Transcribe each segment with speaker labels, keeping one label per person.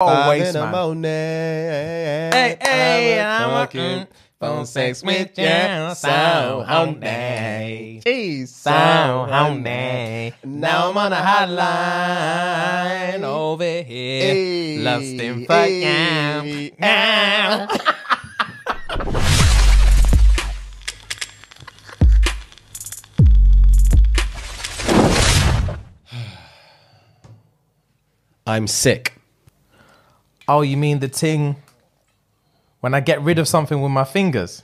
Speaker 1: Oh, Five
Speaker 2: waste,
Speaker 1: in the morning.
Speaker 2: Hey, hey, I'm a
Speaker 1: mm,
Speaker 2: phone sex with you, so horny.
Speaker 1: Jeez,
Speaker 2: So horny. Now I'm on a hotline over here.
Speaker 1: Hey,
Speaker 2: Lusting for
Speaker 1: hey,
Speaker 2: you. Ow.
Speaker 1: I'm sick.
Speaker 2: Oh, you mean the ting when I get rid of something with my fingers?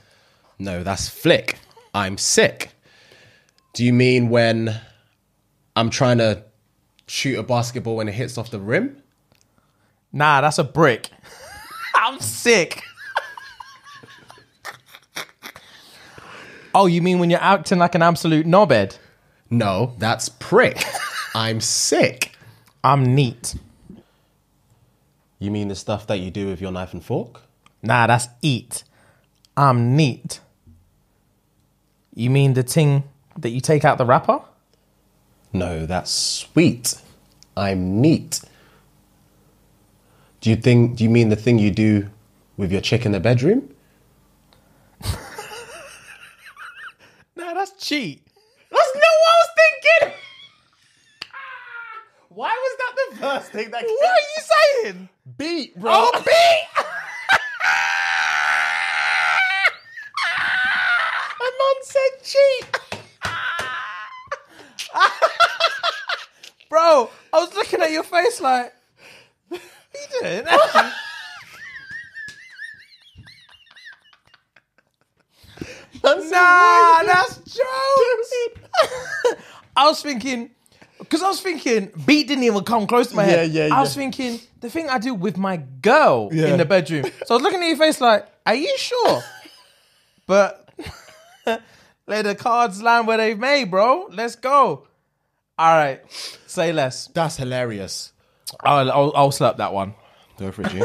Speaker 1: No, that's flick. I'm sick. Do you mean when I'm trying to shoot a basketball when it hits off the rim?
Speaker 2: Nah, that's a brick. I'm sick. oh, you mean when you're acting like an absolute knobhead?
Speaker 1: No, that's prick. I'm sick.
Speaker 2: I'm neat.
Speaker 1: You mean the stuff that you do with your knife and fork?
Speaker 2: Nah, that's eat. I'm neat. You mean the ting that you take out the wrapper?
Speaker 1: No, that's sweet. I'm neat. Do you think do you mean the thing you do with your chick in the bedroom?
Speaker 2: Nah, that's cheat. That's not what I was thinking.
Speaker 1: Why was that the first thing that Came?
Speaker 2: What are you saying?
Speaker 1: beat, bro?
Speaker 2: Oh, beat!
Speaker 1: A man said cheat.
Speaker 2: Bro, I was looking at your face like, you doing? nah, that's jokes. I was thinking, because I was thinking, beat didn't even come close to my head.
Speaker 1: Yeah, yeah,
Speaker 2: I was thinking, the thing I do with my girl
Speaker 1: Yeah.
Speaker 2: in the bedroom. So I was looking at your face like, are you sure? But let the cards land where they may, bro. Let's go. All right, say less.
Speaker 1: That's hilarious.
Speaker 2: I'll, I'll, I'll slap that one.
Speaker 1: Go for it, G.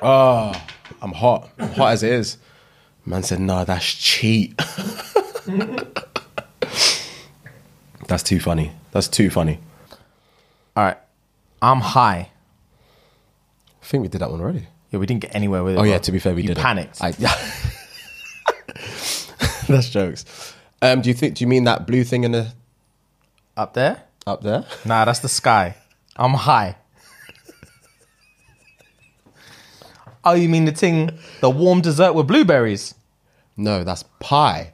Speaker 1: oh, I'm hot. I'm hot as it is. Man said, nah, that's cheat. that's too funny. That's too funny.
Speaker 2: All right, I'm high.
Speaker 1: I think we did that one already.
Speaker 2: Yeah, we didn't get anywhere with it.
Speaker 1: Oh yeah, to be fair, we
Speaker 2: you
Speaker 1: did.
Speaker 2: panicked.
Speaker 1: I, yeah. That's jokes. Um, do you think? Do you mean that blue thing in the
Speaker 2: Up there?
Speaker 1: up there?
Speaker 2: Nah, that's the sky. I'm high. oh, you mean the thing, the warm dessert with blueberries?
Speaker 1: No, that's pie.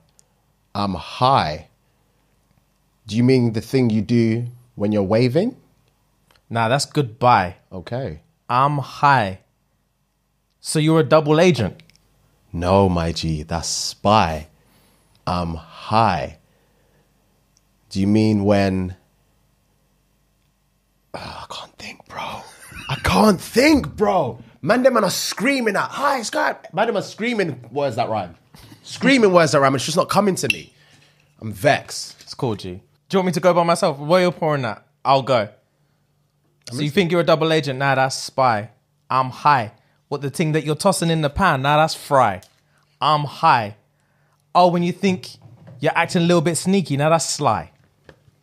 Speaker 1: I'm high. Do you mean the thing you do when you're waving?
Speaker 2: Nah, that's goodbye.
Speaker 1: Okay.
Speaker 2: I'm high. So you're a double agent?
Speaker 1: No, my G, that's spy. I'm high. Do you mean when? Ah, I can't think, bro. I can't think, bro. Man, them man are screaming at high Sky. Man, them are screaming words that rhyme. Screaming words that rhyme. It's just not coming to me. I'm vexed.
Speaker 2: It's cool, G. Do you want me to go by myself? Where you're pouring that? I'll go. So you think you're a double agent? Nah, that's spy. I'm high. What the thing that you're tossing in the pan? Nah, that's fry. I'm high. Oh, when you think you're acting a little bit sneaky, now that's sly.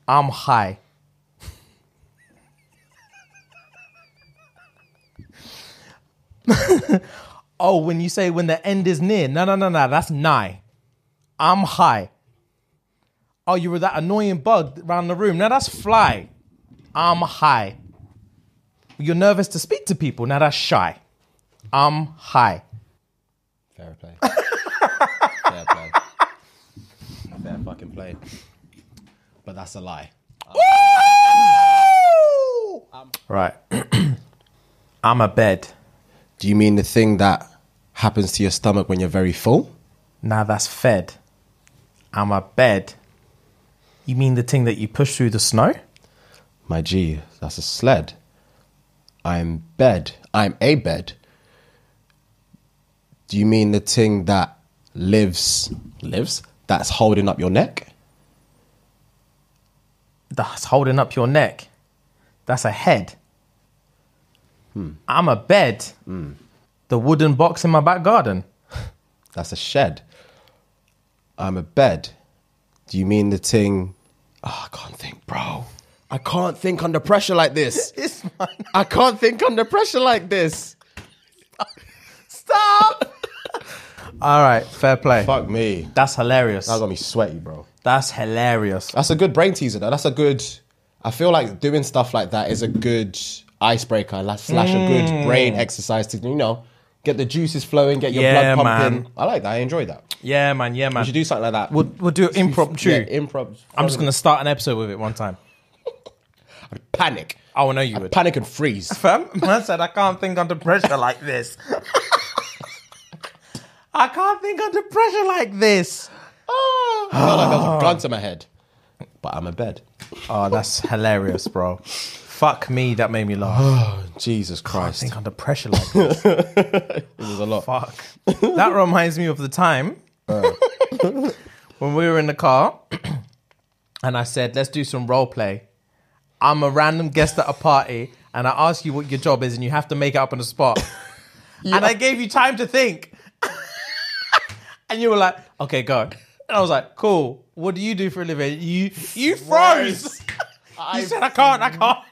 Speaker 2: I'm high. oh, when you say when the end is near, no, no, no, no, that's nigh. I'm high. Oh, you were that annoying bug around the room. Now that's fly. I'm high. You're nervous to speak to people. Now that's shy. I'm high.
Speaker 1: Fair play. Fair play. Fair fucking play. But that's a lie.
Speaker 2: Right. I'm a bed.
Speaker 1: Do you mean the thing that happens to your stomach when you're very full?
Speaker 2: Now that's fed. I'm a bed. You mean the thing that you push through the snow?
Speaker 1: My G, that's a sled. I'm bed. I'm a bed. Do you mean the thing that lives lives? That's holding up your neck?
Speaker 2: That's holding up your neck. That's a head. Hmm. I'm a bed. Hmm. The wooden box in my back garden.
Speaker 1: That's a shed. I'm a bed. Do you mean the thing? Oh, I can't think, bro. I can't think under pressure like this.
Speaker 2: It's mine.
Speaker 1: I can't think under pressure like this.
Speaker 2: Stop. All right, fair play.
Speaker 1: Fuck me.
Speaker 2: That's hilarious.
Speaker 1: That got me sweaty, bro.
Speaker 2: That's hilarious.
Speaker 1: That's a good brain teaser, though. That's a good. I feel like doing stuff like that is a good icebreaker la- slash a
Speaker 2: Mm.
Speaker 1: good brain exercise to you know get the juices flowing, get your
Speaker 2: Yeah,
Speaker 1: blood pumping.
Speaker 2: man.
Speaker 1: I like that. I enjoy that.
Speaker 2: Yeah, man. Yeah, man.
Speaker 1: We should do something like that.
Speaker 2: We'll, we'll do it impromptu.
Speaker 1: Yeah, improv.
Speaker 2: I'm just gonna start an episode with it one time.
Speaker 1: panic,
Speaker 2: Oh, I know you would.
Speaker 1: panic and freeze.
Speaker 2: Fam, man said I can't think under pressure like this. I can't think under pressure like this.
Speaker 1: Oh, I felt like there was a gun to my head, but I'm in bed.
Speaker 2: Oh, that's hilarious, bro. Fuck me, that made me laugh.
Speaker 1: Oh, Jesus Christ.
Speaker 2: I
Speaker 1: Christ,
Speaker 2: think under pressure like this.
Speaker 1: it was a lot.
Speaker 2: Fuck. That reminds me of the time uh. when we were in the car and I said, let's do some role play. I'm a random guest at a party and I ask you what your job is and you have to make it up on the spot. And I gave you time to think. and you were like, okay, go. And I was like, cool. What do you do for a living? You you froze. You said I can't, I can't.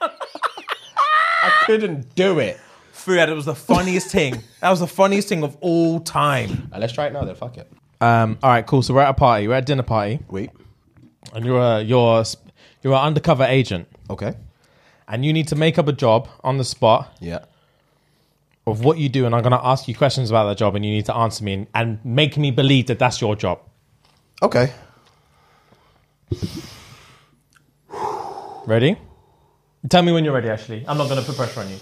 Speaker 1: I couldn't do it.
Speaker 2: Fuhad, it was the funniest thing. That was the funniest thing of all time.
Speaker 1: Uh, let's try it now. Then fuck it.
Speaker 2: Um, all right, cool. So we're at a party. We're at a dinner party,
Speaker 1: Wait.
Speaker 2: and you're a you're sp- you're an undercover agent,
Speaker 1: Okay.
Speaker 2: and you need to make up a job on the spot
Speaker 1: Yeah.
Speaker 2: of what you do, and I'm going to ask you questions about that job, and you need to answer me and, and make me believe that that's your job.
Speaker 1: Okay.
Speaker 2: Ready? Tell me when you're ready. Actually, I'm not going to put pressure on you.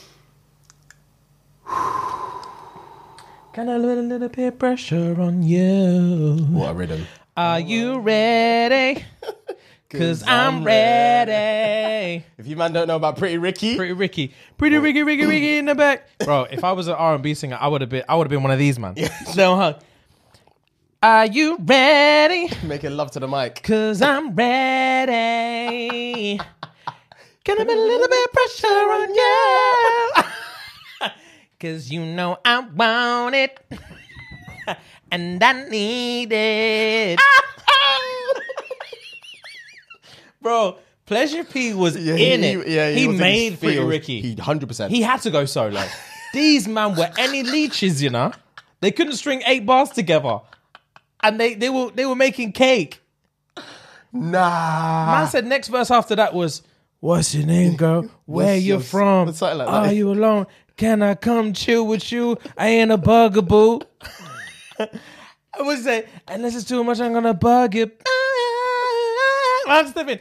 Speaker 2: Can I put a little bit of pressure on you?
Speaker 1: What a rhythm.
Speaker 2: Are you ready? Cause I'm ready.
Speaker 1: If you man don't know about Pretty Ricky,
Speaker 2: Pretty Ricky, pretty Ricky, Ricky, Ricky in the back, bro. If I was an R and B singer, I would have been, I would have been one of these man. No hug. Are you ready?
Speaker 1: making love to the mic.
Speaker 2: Cause I'm ready. Can I put a little bit of pressure on you? Cause you know I want it. and I need it. Bro, Pleasure P was in it.
Speaker 1: yeah,
Speaker 2: he,
Speaker 1: was
Speaker 2: made
Speaker 1: his
Speaker 2: Pretty
Speaker 1: field.
Speaker 2: Ricky.
Speaker 1: He hundred percent.
Speaker 2: He had to go solo. These man were any leeches, you know. They couldn't string eight bars together, and they they were they were making cake.
Speaker 1: Nah.
Speaker 2: Man said next verse after that was, "What's your name, girl? Where you from?
Speaker 1: like
Speaker 2: Are
Speaker 1: that.
Speaker 2: you alone? Can I come chill with you? I ain't a bugaboo." I would say, unless it's too much, I'm gonna bug you. I'm stepping.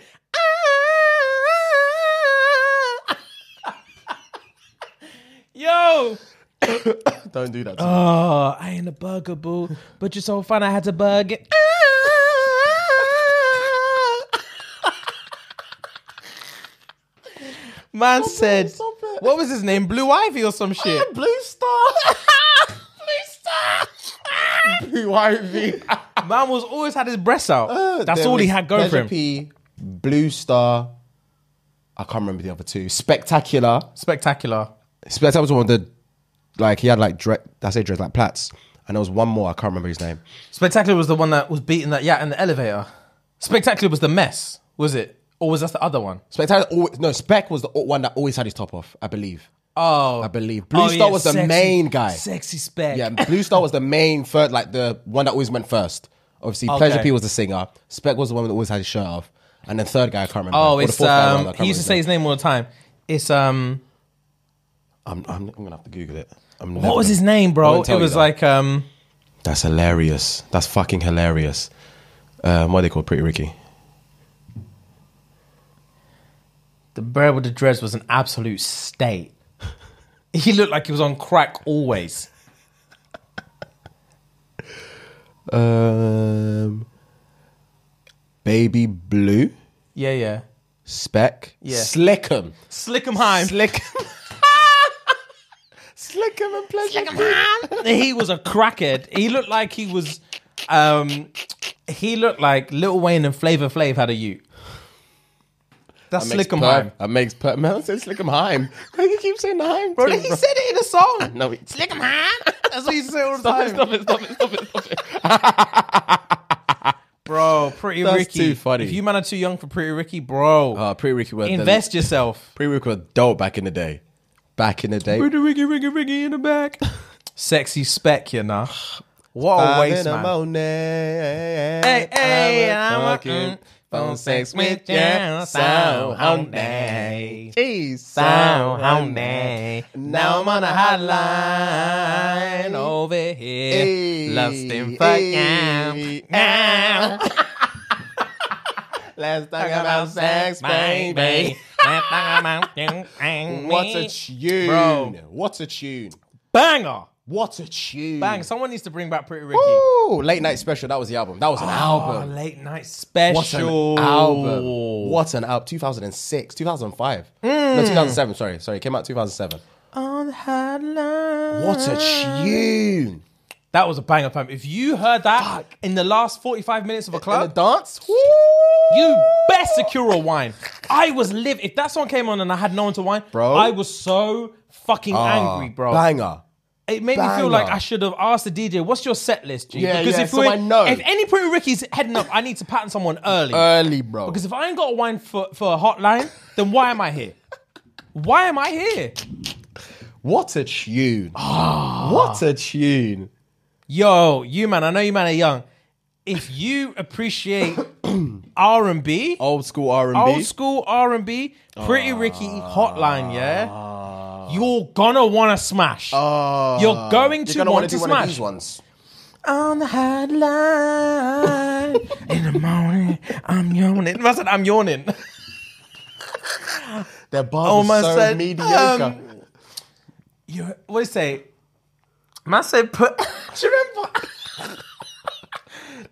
Speaker 2: Yo,
Speaker 1: Don't do that. To me.
Speaker 2: oh, I ain't a bugaboo, but you're so fun. I had to bug it. Man said,
Speaker 1: it.
Speaker 2: what was his name? Blue Ivy or some shit?
Speaker 1: Blue Star. Blue Star. Blue Ivy.
Speaker 2: Man was always had his breasts out. Uh,
Speaker 1: That's
Speaker 2: all he had going for him.
Speaker 1: P, Blue Star. I can't remember the other two. Spectacular.
Speaker 2: Spectacular.
Speaker 1: Spectacular was one of the like he had like dread. I say dread like plaits, and there was one more. I can't remember his name.
Speaker 2: Spectacular was the one that was beating that yeah in the elevator. Spectacular was the mess, was it? Or was that the other one?
Speaker 1: Spectacular. Always, no, Spec was the one that always had his top off. I believe.
Speaker 2: Oh,
Speaker 1: I believe Blue Star was the
Speaker 2: sexy-
Speaker 1: main guy.
Speaker 2: Sexy spec.
Speaker 1: Yeah, Blue Star was the main third, like the one that always went first. Obviously, Pleasure P was the singer. Spec was the one that always had his shirt off, and then third guy I can't remember.
Speaker 2: Oh, it's
Speaker 1: fourth guy, rather, I
Speaker 2: um.
Speaker 1: can't
Speaker 2: He used to say his name all the time. It's um.
Speaker 1: I'm, I'm, I'm gonna have to Google it. I'm
Speaker 2: What was his name, bro? It was like um.
Speaker 1: That's hilarious. That's fucking hilarious. Um, what are they called? Pretty Ricky.
Speaker 2: The bird with the dreads was an absolute state. he looked like he was on crack always.
Speaker 1: Um, Baby Blue,
Speaker 2: Yeah, yeah.
Speaker 1: Spec,
Speaker 2: Yeah.
Speaker 1: Slickum,
Speaker 2: Slickum Heim.
Speaker 1: Slickum, Slickum and Pleasure.
Speaker 2: he was a crackhead. He looked like he was. Um, he looked like Lil Wayne and Flavor Flav had a ute. That's
Speaker 1: That makes
Speaker 2: Slickum
Speaker 1: per-
Speaker 2: Heim.
Speaker 1: That makes per- man said Slickumheim. Why do you keep saying the Heim?
Speaker 2: Bro, he
Speaker 1: bro?
Speaker 2: said it in a song.
Speaker 1: No, he-
Speaker 2: Slickumheim. That's what he used say all the
Speaker 1: Stop it, stop it, stop it, stop it, stop it.
Speaker 2: bro. Pretty
Speaker 1: That's
Speaker 2: Ricky.
Speaker 1: too funny.
Speaker 2: If you man are too young for Pretty Ricky, bro,
Speaker 1: Uh, Pretty Ricky were
Speaker 2: invest yourself.
Speaker 1: Pretty Ricky were dope back in the day. Back in the day.
Speaker 2: Pretty Ricky, Ricky, Ricky in the back. Sexy spec, you know. What a
Speaker 1: Five
Speaker 2: waste,
Speaker 1: the
Speaker 2: man.
Speaker 1: morning.
Speaker 2: Hey, hey, I'm
Speaker 1: fucking
Speaker 2: phone sex with you, so horny.
Speaker 1: Jeez,
Speaker 2: So horny. Now I'm on a hotline over here.
Speaker 1: Hey,
Speaker 2: Lusting for
Speaker 1: hey,
Speaker 2: you.
Speaker 1: Let's talk about sex, baby. What a tune.
Speaker 2: Bro.
Speaker 1: What a tune.
Speaker 2: Banger.
Speaker 1: What a tune.
Speaker 2: Bang. Someone needs to bring back Pretty Ricky.
Speaker 1: Woo! Late Night Special. That was the album. That was an
Speaker 2: Oh,
Speaker 1: album.
Speaker 2: late night
Speaker 1: What an
Speaker 2: special.
Speaker 1: album. What an album. 2006, 2005.
Speaker 2: Hmm.
Speaker 1: No, 2007. Sorry. Sorry. It came out 2007.
Speaker 2: On the hotline.
Speaker 1: What a tune.
Speaker 2: That was a banger, fam. If you heard that in the last 45 minutes of a
Speaker 1: And
Speaker 2: club,
Speaker 1: the dance. Woo!
Speaker 2: you best secure a wine. I was live. If that song came on and I had no one to wine,
Speaker 1: Bro.
Speaker 2: I was so fucking
Speaker 1: Ah,
Speaker 2: angry, bro.
Speaker 1: Banger.
Speaker 2: It made me feel like. I should have asked the DJ, "What's your set list?" G?
Speaker 1: Yeah,
Speaker 2: because
Speaker 1: yeah,
Speaker 2: if
Speaker 1: so I know.
Speaker 2: if any Pretty Ricky's heading up, I need to pattern someone early.
Speaker 1: Early, bro.
Speaker 2: because if I ain't got a wine for for a hotline, then why am I here? Why am I here?
Speaker 1: what a tune.
Speaker 2: Ah.
Speaker 1: What a tune.
Speaker 2: Yo, you man, I know you man are young. If you appreciate R and B,
Speaker 1: Old school R&B.
Speaker 2: old school R and B, Pretty Ricky Hotline, yeah, you're gonna want to smash.
Speaker 1: Ah.
Speaker 2: you're going
Speaker 1: You're
Speaker 2: to
Speaker 1: gonna
Speaker 2: want
Speaker 1: wanna
Speaker 2: to
Speaker 1: one of
Speaker 2: smash.
Speaker 1: these ones.
Speaker 2: On the hotline in the morning, I'm yawning. I said I'm yawning.
Speaker 1: Their bars
Speaker 2: Oh,
Speaker 1: are
Speaker 2: man
Speaker 1: so
Speaker 2: said,
Speaker 1: mediocre.
Speaker 2: um, You what do you say? Man said put. Do you remember?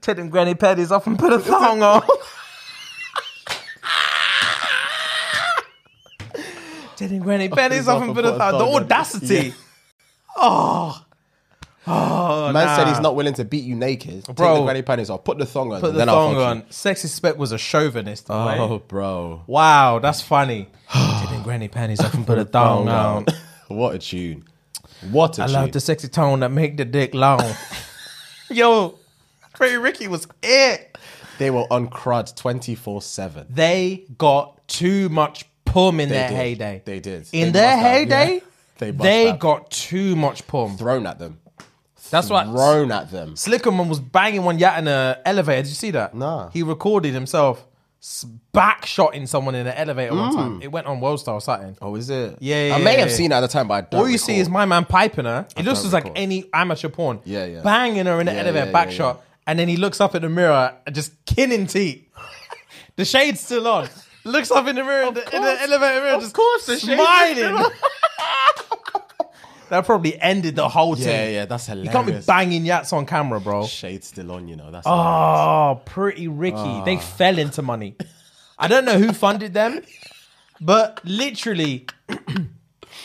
Speaker 2: Take them granny panties off and put a thong on. Take them granny panties off and put a thong. The audacity. Oh. Oh,
Speaker 1: Man
Speaker 2: nah.
Speaker 1: said he's not willing to beat you naked. Take
Speaker 2: Bro.
Speaker 1: the granny panties off. Put the thong on.
Speaker 2: Put the
Speaker 1: then I'll
Speaker 2: thong
Speaker 1: fuck
Speaker 2: on.
Speaker 1: you.
Speaker 2: Sexy Spec was a chauvinist.
Speaker 1: Oh, bro.
Speaker 2: Wow, that's funny. Take them granny panties off and put a thong on.
Speaker 1: what a tune. What a
Speaker 2: I
Speaker 1: tune.
Speaker 2: I love the sexy tone that make the dick long. Yo, Pretty Ricky was it.
Speaker 1: They were on crud 24 7.
Speaker 2: They got too much pum in their
Speaker 1: did.
Speaker 2: heyday.
Speaker 1: They did.
Speaker 2: In
Speaker 1: They
Speaker 2: their
Speaker 1: out,
Speaker 2: heyday,
Speaker 1: yeah. They
Speaker 2: they, got too much pum.
Speaker 1: Thrown at them.
Speaker 2: That's why
Speaker 1: Thrown at them.
Speaker 2: Slickerman was banging one yat in an elevator. Did you see that?
Speaker 1: Nah.
Speaker 2: He recorded himself s- back shotting someone in an elevator one
Speaker 1: Mm.
Speaker 2: time. It went on World Star or something.
Speaker 1: Oh, is it?
Speaker 2: Yeah, yeah,
Speaker 1: I may
Speaker 2: yeah,
Speaker 1: have
Speaker 2: yeah.
Speaker 1: seen it at the time, but I don't.
Speaker 2: All you see
Speaker 1: recall.
Speaker 2: is my man piping her. It looks
Speaker 1: don't
Speaker 2: just like
Speaker 1: recall.
Speaker 2: any amateur porn.
Speaker 1: Yeah, yeah.
Speaker 2: Banging her in the
Speaker 1: Yeah,
Speaker 2: elevator,
Speaker 1: yeah,
Speaker 2: back
Speaker 1: yeah,
Speaker 2: shot. And then he looks up at the mirror and just kinning teeth. the shade's still on. Looks up in the mirror, in the, in the elevator mirror,
Speaker 1: Of
Speaker 2: just
Speaker 1: course, the shade's
Speaker 2: smiling. that probably ended the whole thing.
Speaker 1: Yeah, yeah, that's
Speaker 2: You can't be banging yats on camera, bro.
Speaker 1: Shade still on, you know. That's hilarious.
Speaker 2: Oh, pretty Ricky.
Speaker 1: Ah.
Speaker 2: They fell into money. I don't know who funded them, but literally,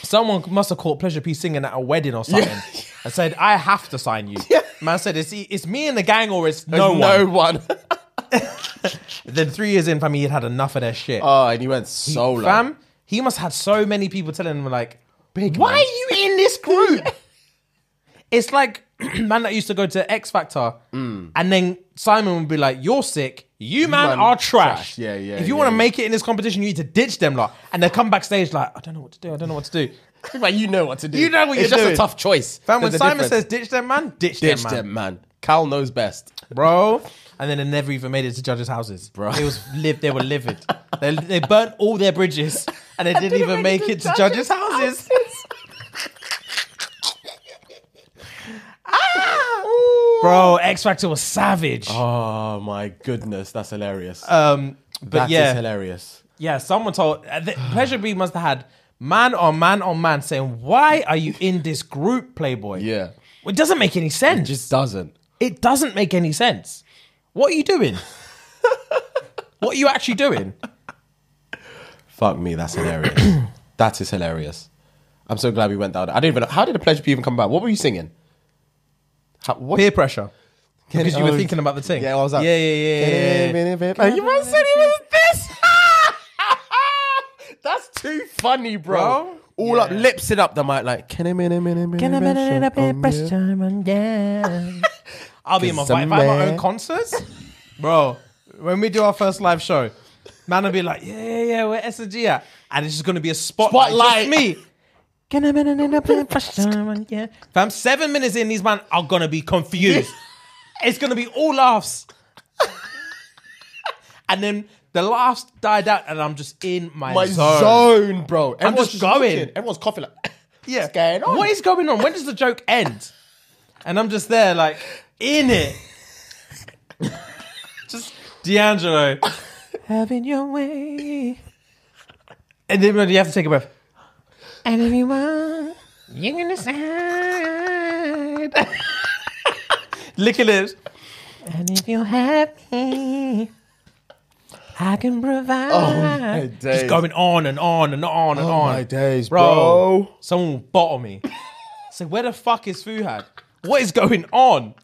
Speaker 2: someone must have caught Pleasure P singing at a wedding or something and said, I have to sign you. Man said, it's, it's me and the gang or it's no one.
Speaker 1: no one.
Speaker 2: Then three years in, fam, he had had enough of their shit.
Speaker 1: oh, and he went so low.
Speaker 2: fam, he must have had so many people telling him, like,
Speaker 1: Big
Speaker 2: why
Speaker 1: man.
Speaker 2: are you in this group? It's like man that used to go to X Factor, mm. and then Simon would be like, "You're sick. You man,
Speaker 1: man
Speaker 2: are trash.
Speaker 1: trash. Yeah, yeah,
Speaker 2: If you want to
Speaker 1: yeah.
Speaker 2: make it in this competition, you need to ditch them lot." And they come backstage like, "I don't know what to do. I don't know what to do."
Speaker 1: But you know what to do.
Speaker 2: You know what
Speaker 1: it's
Speaker 2: you're It's
Speaker 1: just
Speaker 2: doing.
Speaker 1: a tough choice.
Speaker 2: Fam, when
Speaker 1: There's a
Speaker 2: Simon
Speaker 1: difference.
Speaker 2: says ditch them, man, ditch,
Speaker 1: ditch
Speaker 2: them, man,
Speaker 1: them, man. Cal knows best.
Speaker 2: bro. And then they never even made it to judges' houses,
Speaker 1: Bro.
Speaker 2: It was live. They were livid. they they burnt all their bridges, and they didn't even make it to judges' houses. ah, Bro, X Factor was savage.
Speaker 1: Oh my goodness, that's hilarious.
Speaker 2: Um, but
Speaker 1: That is
Speaker 2: yeah,
Speaker 1: hilarious.
Speaker 2: yeah. Someone told uh, the, Pleasure P must have had man on man on man saying, "Why are you in this group, Playboy?"
Speaker 1: Yeah,
Speaker 2: it doesn't make any sense.
Speaker 1: It just doesn't.
Speaker 2: it doesn't make any sense. What are you doing? what are you actually doing?
Speaker 1: Fuck me, that's hilarious. that is hilarious. I'm so glad we went down. I didn't even. know. How did the pleasure even come about? What were you singing? How, what?
Speaker 2: Peer pressure. Because you were
Speaker 1: oh,
Speaker 2: thinking about the thing.
Speaker 1: Yeah, what was that?
Speaker 2: Yeah, yeah, yeah, yeah, yeah.
Speaker 1: Oh, you must said it was this. That's too funny, bro.
Speaker 2: Bro,
Speaker 1: All up,
Speaker 2: yeah.
Speaker 1: lips it up the mic like. Can I minute, minute, minute,
Speaker 2: I'll be in my
Speaker 1: Cause
Speaker 2: if I have my own concerts. bro. When we do our first live show, man will be like, yeah, yeah, yeah, where S&G at? And it's just gonna be a spotlight,
Speaker 1: Spotlight.
Speaker 2: just me. Can I be in a bit for someone, yeah? Fam, seven minutes in, these man are gonna be confused. it's gonna be all laughs. and then the laughs died out, and I'm just in my,
Speaker 1: My
Speaker 2: zone.
Speaker 1: zone, bro. Everyone's
Speaker 2: just going.
Speaker 1: looking. Everyone's coughing like,
Speaker 2: Yeah.
Speaker 1: what's going on?
Speaker 2: What is going on? When does the joke end? And I'm just there, like, in it. just D'Angelo. Having your way. And then you have to take a breath. And if you want, you can decide. Lick your lips. And if you're happy, I can provide.
Speaker 1: Oh
Speaker 2: my
Speaker 1: days.
Speaker 2: Just going on and on and on and
Speaker 1: Oh
Speaker 2: on.
Speaker 1: my days,
Speaker 2: Bro,
Speaker 1: bro.
Speaker 2: someone will bottle me. So where the fuck is Fuhad? What is going on?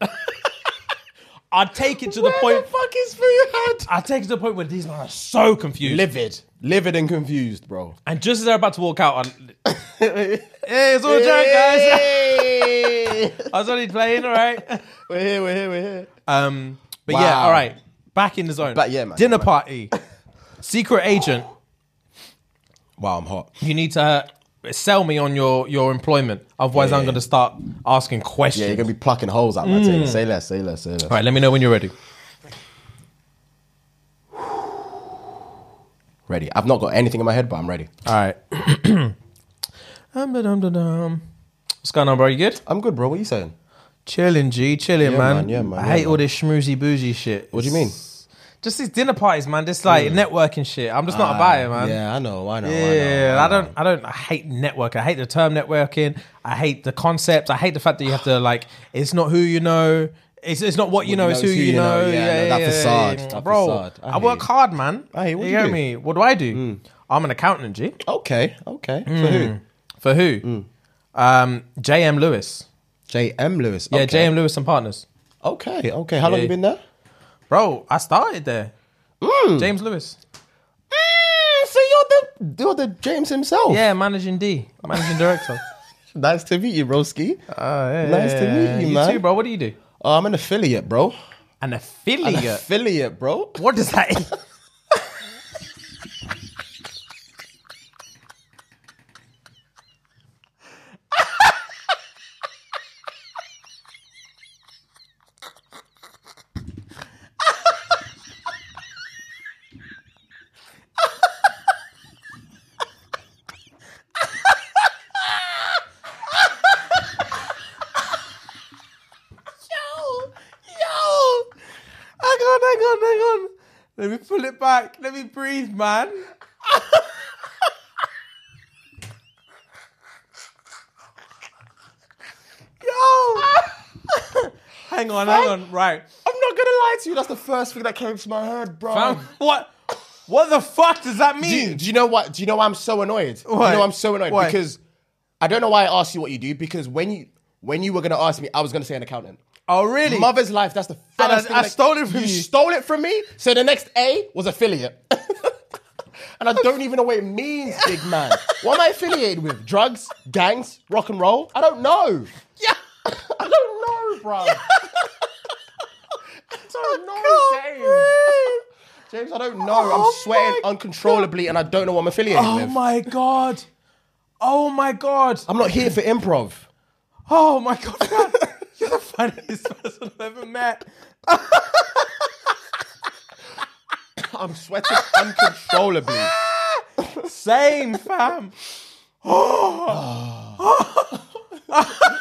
Speaker 2: I'd take it to the
Speaker 1: Where
Speaker 2: point.
Speaker 1: the fuck is Fuhad?
Speaker 2: I'd take it to the point where these men are so confused.
Speaker 1: Livid. Livid and confused, bro.
Speaker 2: and just as they're about to walk out, I'm, hey, it's all a joke, guys. I was only playing, all right.
Speaker 1: we're here, we're here, we're here.
Speaker 2: Um, but
Speaker 1: Wow.
Speaker 2: yeah, all right. Back in the zone.
Speaker 1: But yeah, man.
Speaker 2: Dinner party. Secret agent.
Speaker 1: Wow, I'm hot.
Speaker 2: You need to uh, sell me on your your employment. Otherwise,
Speaker 1: Yeah,
Speaker 2: I'm
Speaker 1: yeah.
Speaker 2: going to start asking questions.
Speaker 1: Yeah, you're gonna be plucking holes out my thing. Say less, say less, say less.
Speaker 2: all right, let me know when you're ready.
Speaker 1: Ready. I've not got anything in my head, but I'm ready.
Speaker 2: All right. um, da, dum, da, dum. What's going on, bro? You good?
Speaker 1: I'm good, bro. What are you saying?
Speaker 2: Chilling, G. Chilling,
Speaker 1: Yeah,
Speaker 2: man.
Speaker 1: man, yeah, man,
Speaker 2: I hate all this schmoozy boozy shit.
Speaker 1: What do you mean?
Speaker 2: Just these dinner parties, man. Just like networking shit. I'm just not about it, man.
Speaker 1: Ah, Yeah, I know, I know.
Speaker 2: Yeah,
Speaker 1: I,
Speaker 2: I,
Speaker 1: know,
Speaker 2: don't. I don't. I hate networking. I hate the term networking. I hate the concept. I hate the fact that you have to like. It's not who you know. It's, it's not what you know. It's who, you know.
Speaker 1: Yeah, no, that facade, that
Speaker 2: bro.
Speaker 1: facade. I
Speaker 2: I, work hard, man.
Speaker 1: I hear- what
Speaker 2: you
Speaker 1: do you? Hmm.
Speaker 2: me? What do I do? I'm an accountant, G.
Speaker 1: Okay, okay.
Speaker 2: Hmm.
Speaker 1: For who?
Speaker 2: For who?
Speaker 1: Hmm.
Speaker 2: Um, J.M. Lewis.
Speaker 1: J. M. Lewis.
Speaker 2: Yeah. J.M. Lewis and Partners.
Speaker 1: Okay, okay. How long
Speaker 2: Yeah.
Speaker 1: you been there?
Speaker 2: Bro, I started there.
Speaker 1: Hmm.
Speaker 2: James Lewis.
Speaker 1: Mm, so you're the you're the James himself.
Speaker 2: Yeah, managing D, managing director.
Speaker 1: Nice to meet you, broski.
Speaker 2: Oh, yeah,
Speaker 1: Nice to
Speaker 2: yeah,
Speaker 1: meet you,
Speaker 2: You
Speaker 1: man.
Speaker 2: too, bro. What do you do?
Speaker 1: Oh, I'm an affiliate, bro.
Speaker 2: An affiliate.
Speaker 1: An
Speaker 2: affiliate.
Speaker 1: affiliate, bro.
Speaker 2: what does that? yo, yo. Hang on, hang on, hang on. Let me pull it back. Let me breathe, man. yo. hang on, hang on. Right.
Speaker 1: I'm not gonna lie to you. That's the first thing that came to my head, bro.
Speaker 2: Um, what? What the fuck does that
Speaker 1: do, you,
Speaker 2: mean?
Speaker 1: do you know what? Do you know why I'm so annoyed?
Speaker 2: Why?
Speaker 1: You know I'm so annoyed
Speaker 2: Why?
Speaker 1: because I don't know why I asked you what you do because when you when you were gonna ask me, I was gonna say an accountant.
Speaker 2: Oh, really?
Speaker 1: Mother's life. That's the first
Speaker 2: And I-
Speaker 1: thing
Speaker 2: I
Speaker 1: that-
Speaker 2: stole it from you.
Speaker 1: stole it from me. So the next A was affiliate. and I don't even know what it means, big man. What am I affiliated with? Drugs, gangs, rock and roll? I don't know.
Speaker 2: yeah.
Speaker 1: I don't know, bro. I don't know, James. James, I don't know.
Speaker 2: Oh
Speaker 1: I'm sweating
Speaker 2: my
Speaker 1: uncontrollably, and I don't know what I'm affiliated
Speaker 2: Oh
Speaker 1: with.
Speaker 2: my god. Oh my god.
Speaker 1: I'm not here for improv.
Speaker 2: Oh my god. Funniest person I've ever met.
Speaker 1: I'm sweating uncontrollably.
Speaker 2: Same, fam. Oh.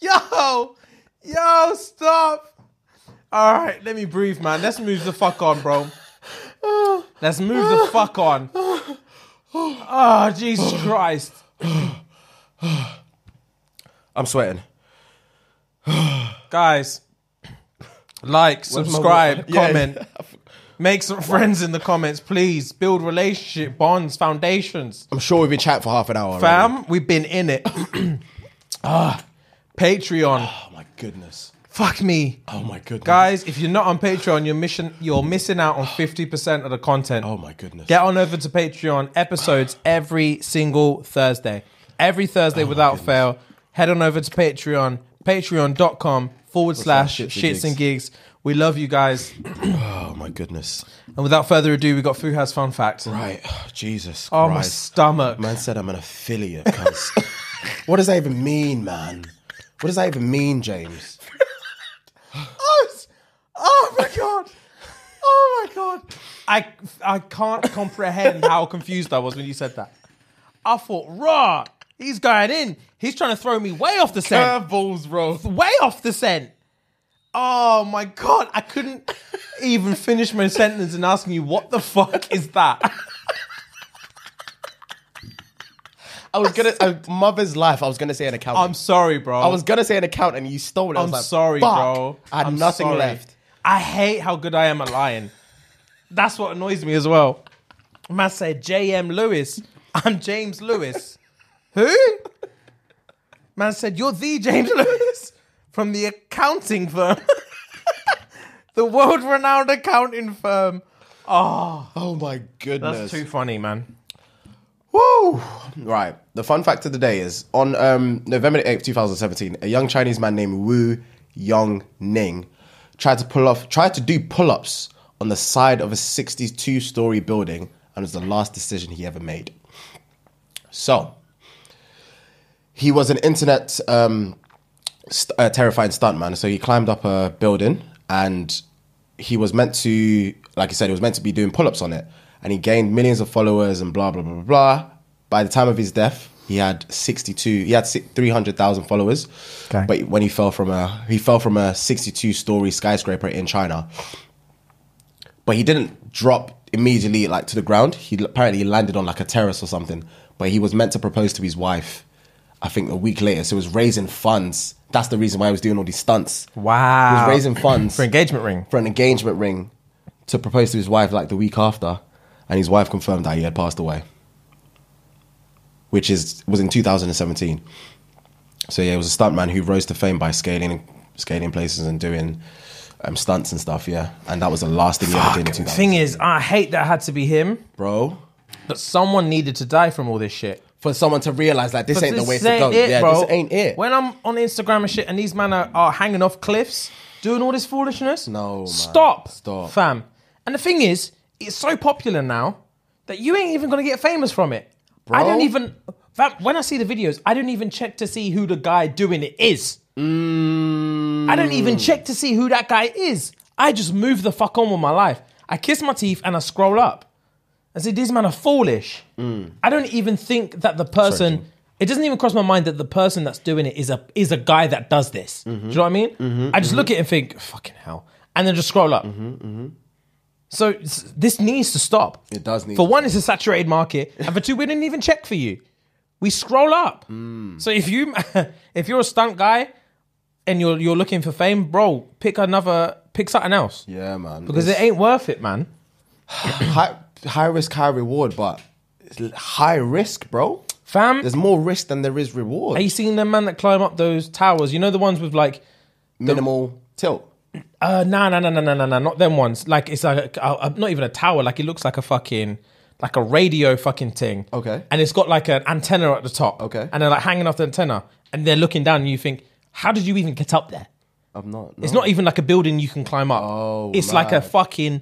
Speaker 2: Yo, yo, stop. All right, let me breathe, man. Let's move the fuck on, bro. Let's move the fuck on. Oh, Jesus Christ.
Speaker 1: I'm sweating.
Speaker 2: Guys, like, subscribe,
Speaker 1: Yeah.
Speaker 2: comment. Make some friends in the comments, please. Build relationship, bonds, foundations.
Speaker 1: I'm sure we've been chatting for half an hour. already.
Speaker 2: Fam, we've been in it. ah, Patreon.
Speaker 1: Oh my goodness.
Speaker 2: Fuck me.
Speaker 1: Oh my goodness.
Speaker 2: Guys, if you're not on Patreon, you're mission you're missing out on 50% of the content.
Speaker 1: Oh my goodness.
Speaker 2: Get on over to Patreon. Episodes every single Thursday. Every
Speaker 1: Oh
Speaker 2: Thursday without fail. Head on over to Patreon. Patreon.com forward slash
Speaker 1: shits and gigs.
Speaker 2: We love you guys.
Speaker 1: Oh my goodness.
Speaker 2: And without further ado, we got Fuhad's fun fact.
Speaker 1: Right. Jesus
Speaker 2: Oh, my
Speaker 1: Christ.
Speaker 2: stomach.
Speaker 1: Man said I'm an affiliate. cuz. what does that even mean, man? What does that even mean, James?
Speaker 2: Oh, oh my god. Oh my god. I I can't comprehend how confused I was when you said that. I thought, raw, he's going in. He's trying to throw me way off the scent.
Speaker 1: Curveballs, bro.
Speaker 2: Way off the scent. Oh my god. I couldn't even finish my sentence and asking you what the fuck is that?
Speaker 1: I was gonna a mother's life. I was gonna say an account.
Speaker 2: I'm sorry, bro.
Speaker 1: I was gonna say an account, and You stole it. I
Speaker 2: I'm
Speaker 1: was like,
Speaker 2: sorry,
Speaker 1: fuck.
Speaker 2: bro.
Speaker 1: I had
Speaker 2: I'm
Speaker 1: nothing
Speaker 2: sorry.
Speaker 1: left.
Speaker 2: I hate how good I am at lying. That's what annoys me as well. Man said J.M. Lewis. I'm James Lewis. Who? Man said, You're the James Lewis from the accounting firm. the world renowned accounting firm.
Speaker 1: Oh my goodness.
Speaker 2: That's too funny, man.
Speaker 1: Woo! Right. The fun fact of the day is on um, November 8th, 2017, a young Chinese man named Wu Yong Ning tried to pull off tried to do pull-ups on the side of a 62-story building and it was the last decision he ever made. So, he was an internet um, st- uh, terrifying stuntman. So he climbed up a building and he was meant to, like I said, he was meant to be doing pull ups on it. And he gained millions of followers and blah, blah, blah, blah, blah. By the time of his death, he had 62, he had 300,000 followers.
Speaker 2: Okay.
Speaker 1: But when he fell from a, he fell from a 62 story skyscraper in China. But he didn't drop immediately like to the ground. He apparently landed on like a terrace or something. But he was meant to propose to his wife, I think a week later. So he was raising funds. That's the reason why he was doing all these stunts.
Speaker 2: Wow.
Speaker 1: He was raising funds
Speaker 2: For engagement ring.
Speaker 1: for an engagement ring to propose to his wife like the week after, and his wife confirmed that he had passed away, which is was in 2017. So yeah, it was a stuntman who rose to fame by scaling scaling places and doing um, stunts and stuff. Yeah, and that was the last thing he ever did in
Speaker 2: The
Speaker 1: 2000.
Speaker 2: thing is, I hate that it had to be him,
Speaker 1: bro,
Speaker 2: but someone needed to die from all this shit.
Speaker 1: For someone to realize like this
Speaker 2: But
Speaker 1: ain't the way
Speaker 2: this
Speaker 1: to go.
Speaker 2: it,
Speaker 1: yeah,
Speaker 2: bro.
Speaker 1: this ain't it.
Speaker 2: When I'm on Instagram and shit, and these men are, are hanging off cliffs, doing all this foolishness.
Speaker 1: No, man.
Speaker 2: stop,
Speaker 1: Stop.
Speaker 2: fam. And the thing is, it's so popular now that you ain't even gonna get famous from it. Bro? I don't even. Fam, when I see the videos, I don't even check to see who the guy doing it is.
Speaker 1: Mm.
Speaker 2: I don't even check to see who that guy is. I just move the fuck on with my life. I kiss my teeth and I scroll up. I say, these men are foolish.
Speaker 1: Mm.
Speaker 2: I don't even think that the person. It doesn't even cross my mind that the person that's doing it is a is a guy that does this.
Speaker 1: Mm-hmm.
Speaker 2: Do you know what I mean? I just look at it and think, fucking hell, and then just scroll up. So this needs to stop.
Speaker 1: Mm-hmm, It does need
Speaker 2: For one, it's a saturated market, and for two, we didn't even check for you. We scroll up.
Speaker 1: Mm.
Speaker 2: So if you if you're a stunt guy and you're you're looking for fame, bro, pick another pick something else
Speaker 1: yeah, man.
Speaker 2: because
Speaker 1: It's
Speaker 2: it ain't worth it, man.
Speaker 1: high risk, high reward, but it's high risk, bro.
Speaker 2: Fam,
Speaker 1: there's more risk than there is reward.
Speaker 2: Have you seen the man that climb up those towers? You know the ones with like
Speaker 1: minimal tilt.
Speaker 2: Uh, nah, nah, nah, nah, nah, nah, nah, not them ones. Like it's like a, a, not even a tower. Like it looks like a fucking like a radio fucking thing.
Speaker 1: Okay.
Speaker 2: And it's got like an antenna at the top.
Speaker 1: Okay.
Speaker 2: And they're like hanging off the antenna, and they're looking down, and you think, how did you even get up there?
Speaker 1: I'm not. No.
Speaker 2: It's not even like a building you can climb up.
Speaker 1: Oh,
Speaker 2: it's mad. like a fucking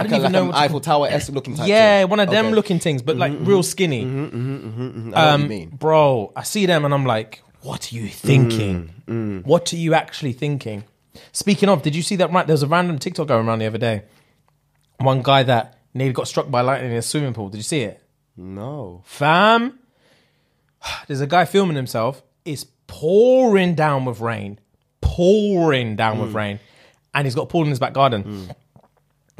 Speaker 2: I
Speaker 1: like
Speaker 2: don't
Speaker 1: a,
Speaker 2: even
Speaker 1: like
Speaker 2: know.
Speaker 1: an
Speaker 2: what
Speaker 1: Eiffel Tower esque looking type.
Speaker 2: yeah,
Speaker 1: thing.
Speaker 2: one of them
Speaker 1: Okay.
Speaker 2: looking things, but like mm-hmm, real mm-hmm, skinny.
Speaker 1: Mm-hmm, I know what
Speaker 2: Um,
Speaker 1: you mean.
Speaker 2: bro, I see them and I'm like, what are you thinking?
Speaker 1: Mm, mm,
Speaker 2: What are you actually thinking? Speaking of, did you see that? Right, there was a random TikTok going around the other day. One guy that nearly got struck by lightning in a swimming pool. Did you see it?
Speaker 1: No.
Speaker 2: Fam, there's a guy filming himself. It's pouring down with rain, pouring down
Speaker 1: Mm.
Speaker 2: with rain, and he's got a pool in his back garden. Mm.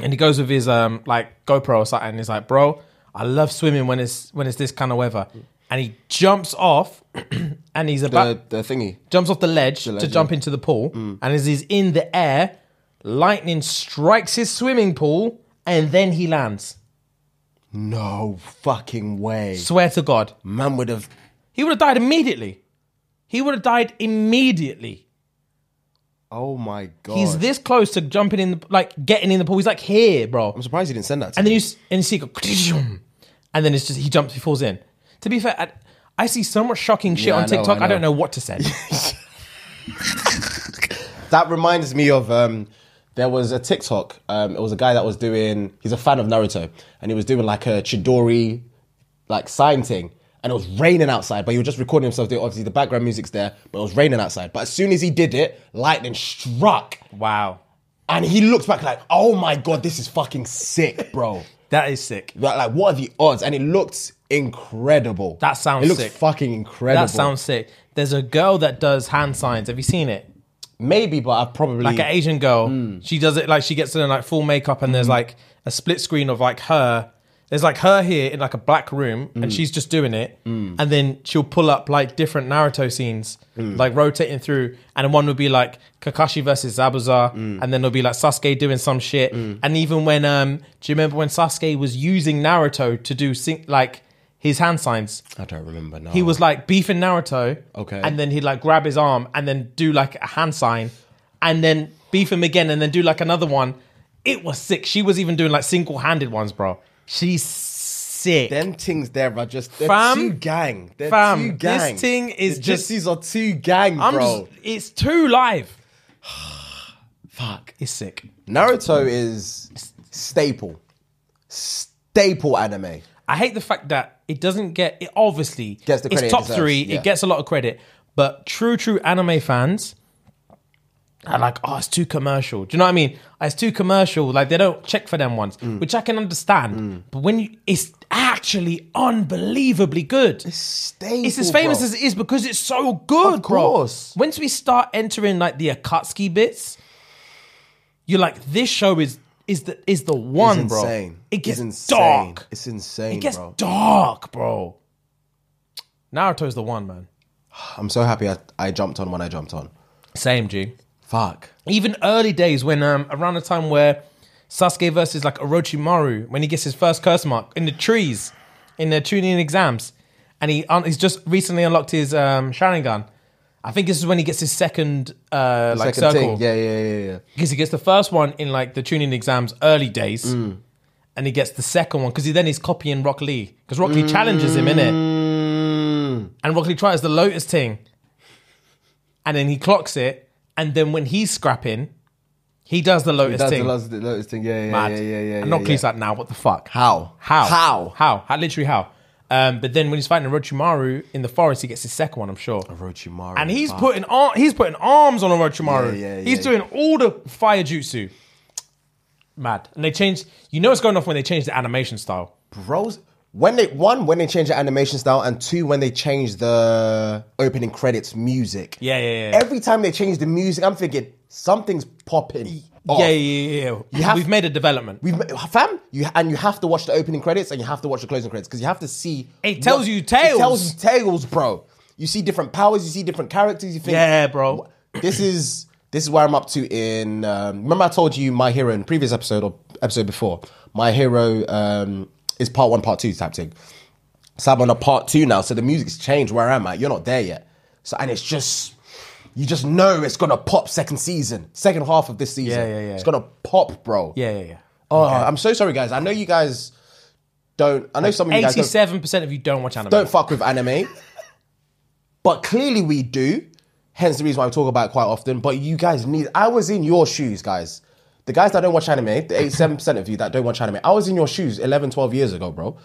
Speaker 2: And he goes with his um like GoPro or something. And he's like, "Bro, I love swimming when it's when it's this kind of weather." And he jumps off, and he's about
Speaker 1: The, the thingy.
Speaker 2: jumps off the ledge, to
Speaker 1: ledge,
Speaker 2: jump into the pool. And as he's in the air, lightning strikes his swimming pool, and then he lands.
Speaker 1: No fucking way.
Speaker 2: Swear to God.
Speaker 1: Man would have.
Speaker 2: He would have died immediately. He would have died immediately.
Speaker 1: Oh my god.
Speaker 2: He's this close to jumping in, the, like getting in the pool. He's like here, bro.
Speaker 1: I'm surprised he didn't send that. To
Speaker 2: And then
Speaker 1: me.
Speaker 2: you s- and you see it go, and then it's just he jumps, he falls in. To be fair, I, I see so much shocking shit
Speaker 1: Yeah,
Speaker 2: on
Speaker 1: I know,
Speaker 2: TikTok.
Speaker 1: I
Speaker 2: I, don't
Speaker 1: know.
Speaker 2: know what to say.
Speaker 1: That reminds me of um, there was a TikTok. Um, it was a guy that was doing. He's a fan of Naruto, and he was doing like a Chidori, like sign thing, and it was raining outside. But he was just recording himself. Obviously, the background music's there, but it was raining outside. But as soon as he did it, lightning struck,
Speaker 2: Wow.
Speaker 1: and he looks back like, "Oh my god, this is fucking sick, bro."
Speaker 2: That is sick.
Speaker 1: Like, like, what are the odds? And it looked incredible.
Speaker 2: That sounds
Speaker 1: It looks
Speaker 2: sick.
Speaker 1: fucking incredible.
Speaker 2: That sounds sick. There's a girl that does hand signs. Have you seen it?
Speaker 1: maybe, but I've probably
Speaker 2: Like an Asian girl.
Speaker 1: Hmm.
Speaker 2: She does it like she gets in like full makeup and there's like a split screen of like her. There's like her here in like a black room and she's just doing it. And then she'll pull up like different Naruto scenes,
Speaker 1: Hmm.
Speaker 2: like rotating through. And one would be like Kakashi versus Zabuza. And then there'll be like Sasuke doing some shit. And even when, um, do you remember when Sasuke was using Naruto to do sing- like his hand signs?
Speaker 1: I don't remember now.
Speaker 2: he was like beefing Naruto.
Speaker 1: Okay.
Speaker 2: And then he'd like grab his arm and then do like a hand sign and then beef him again and then do like another one. It was sick. She was even doing like single handed ones, bro. She's sick.
Speaker 1: Them things there are just they're
Speaker 2: Fam,
Speaker 1: too gang. They're
Speaker 2: fam,
Speaker 1: too
Speaker 2: this thing is
Speaker 1: The
Speaker 2: just-
Speaker 1: gypsies are too gang,
Speaker 2: I'm
Speaker 1: bro.
Speaker 2: just, it's too live.
Speaker 1: Fuck.
Speaker 2: It's sick.
Speaker 1: Naruto is staple, staple anime.
Speaker 2: I hate the fact that it doesn't get it obviously
Speaker 1: Gets the credit
Speaker 2: it's top
Speaker 1: deserves,
Speaker 2: three,
Speaker 1: yeah.
Speaker 2: it gets a lot of credit, but true true anime fans are like, oh, it's too commercial. Do you know what I mean? It's too commercial. Like they don't check for them ones,
Speaker 1: Mm.
Speaker 2: which I can understand. But when you, it's actually unbelievably good.
Speaker 1: Staple.
Speaker 2: It's as famous
Speaker 1: bro.
Speaker 2: as it is because it's so good,
Speaker 1: Of
Speaker 2: bro. Once we start entering like the Akatsuki bits, you're like, this show is is the is the one,
Speaker 1: It's
Speaker 2: bro. It gets
Speaker 1: it's insane.
Speaker 2: dark.
Speaker 1: It's insane,
Speaker 2: It gets
Speaker 1: bro.
Speaker 2: dark, bro. Naruto's the one, man.
Speaker 1: I'm so happy I, I jumped on when I jumped on.
Speaker 2: Same, G.
Speaker 1: Fuck.
Speaker 2: Even early days when um around the time where Sasuke versus like Orochimaru when he gets his first curse mark in the trees in the Chunin exams, and he un- he's just recently unlocked his um Sharingan. I think this is when he gets his second uh like
Speaker 1: Second
Speaker 2: circle.
Speaker 1: thing. Yeah, yeah, yeah, yeah.
Speaker 2: because he gets the first one in like the Chunin exams early days,
Speaker 1: Mm.
Speaker 2: and he gets the second one because he then he's copying Rock Lee because Rock Lee challenges him in it,
Speaker 1: Mm.
Speaker 2: and Rock Lee tries the Lotus thing, and then he clocks it, and then when he's scrapping, he does the Lotus
Speaker 1: That's the
Speaker 2: thing.
Speaker 1: last, the latest thing. Yeah, yeah,
Speaker 2: Mad.
Speaker 1: yeah, yeah, yeah.
Speaker 2: and
Speaker 1: yeah, yeah.
Speaker 2: like, "Now what the fuck?
Speaker 1: How?
Speaker 2: How?
Speaker 1: How?
Speaker 2: How? How? Literally how?" Um, but then when he's fighting Orochimaru in the forest, he gets his second one. I'm sure.
Speaker 1: Orochimaru.
Speaker 2: And he's
Speaker 1: fuck.
Speaker 2: putting ar- he's putting arms on Orochimaru.
Speaker 1: Yeah, yeah,
Speaker 2: he's
Speaker 1: yeah.
Speaker 2: doing all the fire jutsu. Mad. And they changed. You know what's going off when they changed the animation style.
Speaker 1: bros. When they one when they changed the animation style, and two when they changed the opening credits music.
Speaker 2: Yeah, yeah, yeah.
Speaker 1: Every time they change the music, I'm thinking something's popping. off.
Speaker 2: Yeah, yeah, yeah. yeah.
Speaker 1: have-
Speaker 2: We've made a development.
Speaker 1: We've fam, you and you have to watch the opening credits and you have to watch the closing credits because you have to see.
Speaker 2: It tells you tales.
Speaker 1: It tells you tales, bro. You see different powers. You see different characters. You think,
Speaker 2: Yeah, bro.
Speaker 1: This is this is where I'm up to. In um, remember, I told you my hero in previous episode or episode before. My hero um, is part one, part two type thing. So I'm on a part two now. So the music's changed where I'm at. You're not there yet. So and it's just. You just know it's gonna pop second season, second half of this season.
Speaker 2: Yeah, yeah, yeah.
Speaker 1: It's gonna pop, bro.
Speaker 2: yeah, yeah, yeah.
Speaker 1: Oh, I'm so sorry, guys. I know you guys don't. I know some of you guys
Speaker 2: Eighty-seven percent of you don't watch anime.
Speaker 1: don't fuck with anime, but clearly we do. Hence the reason why we talk about it quite often. But you guys need. I was in your shoes, guys. The guys that don't watch anime, the 87% of you that don't watch anime, I was in your shoes 11, 12 years ago, bro.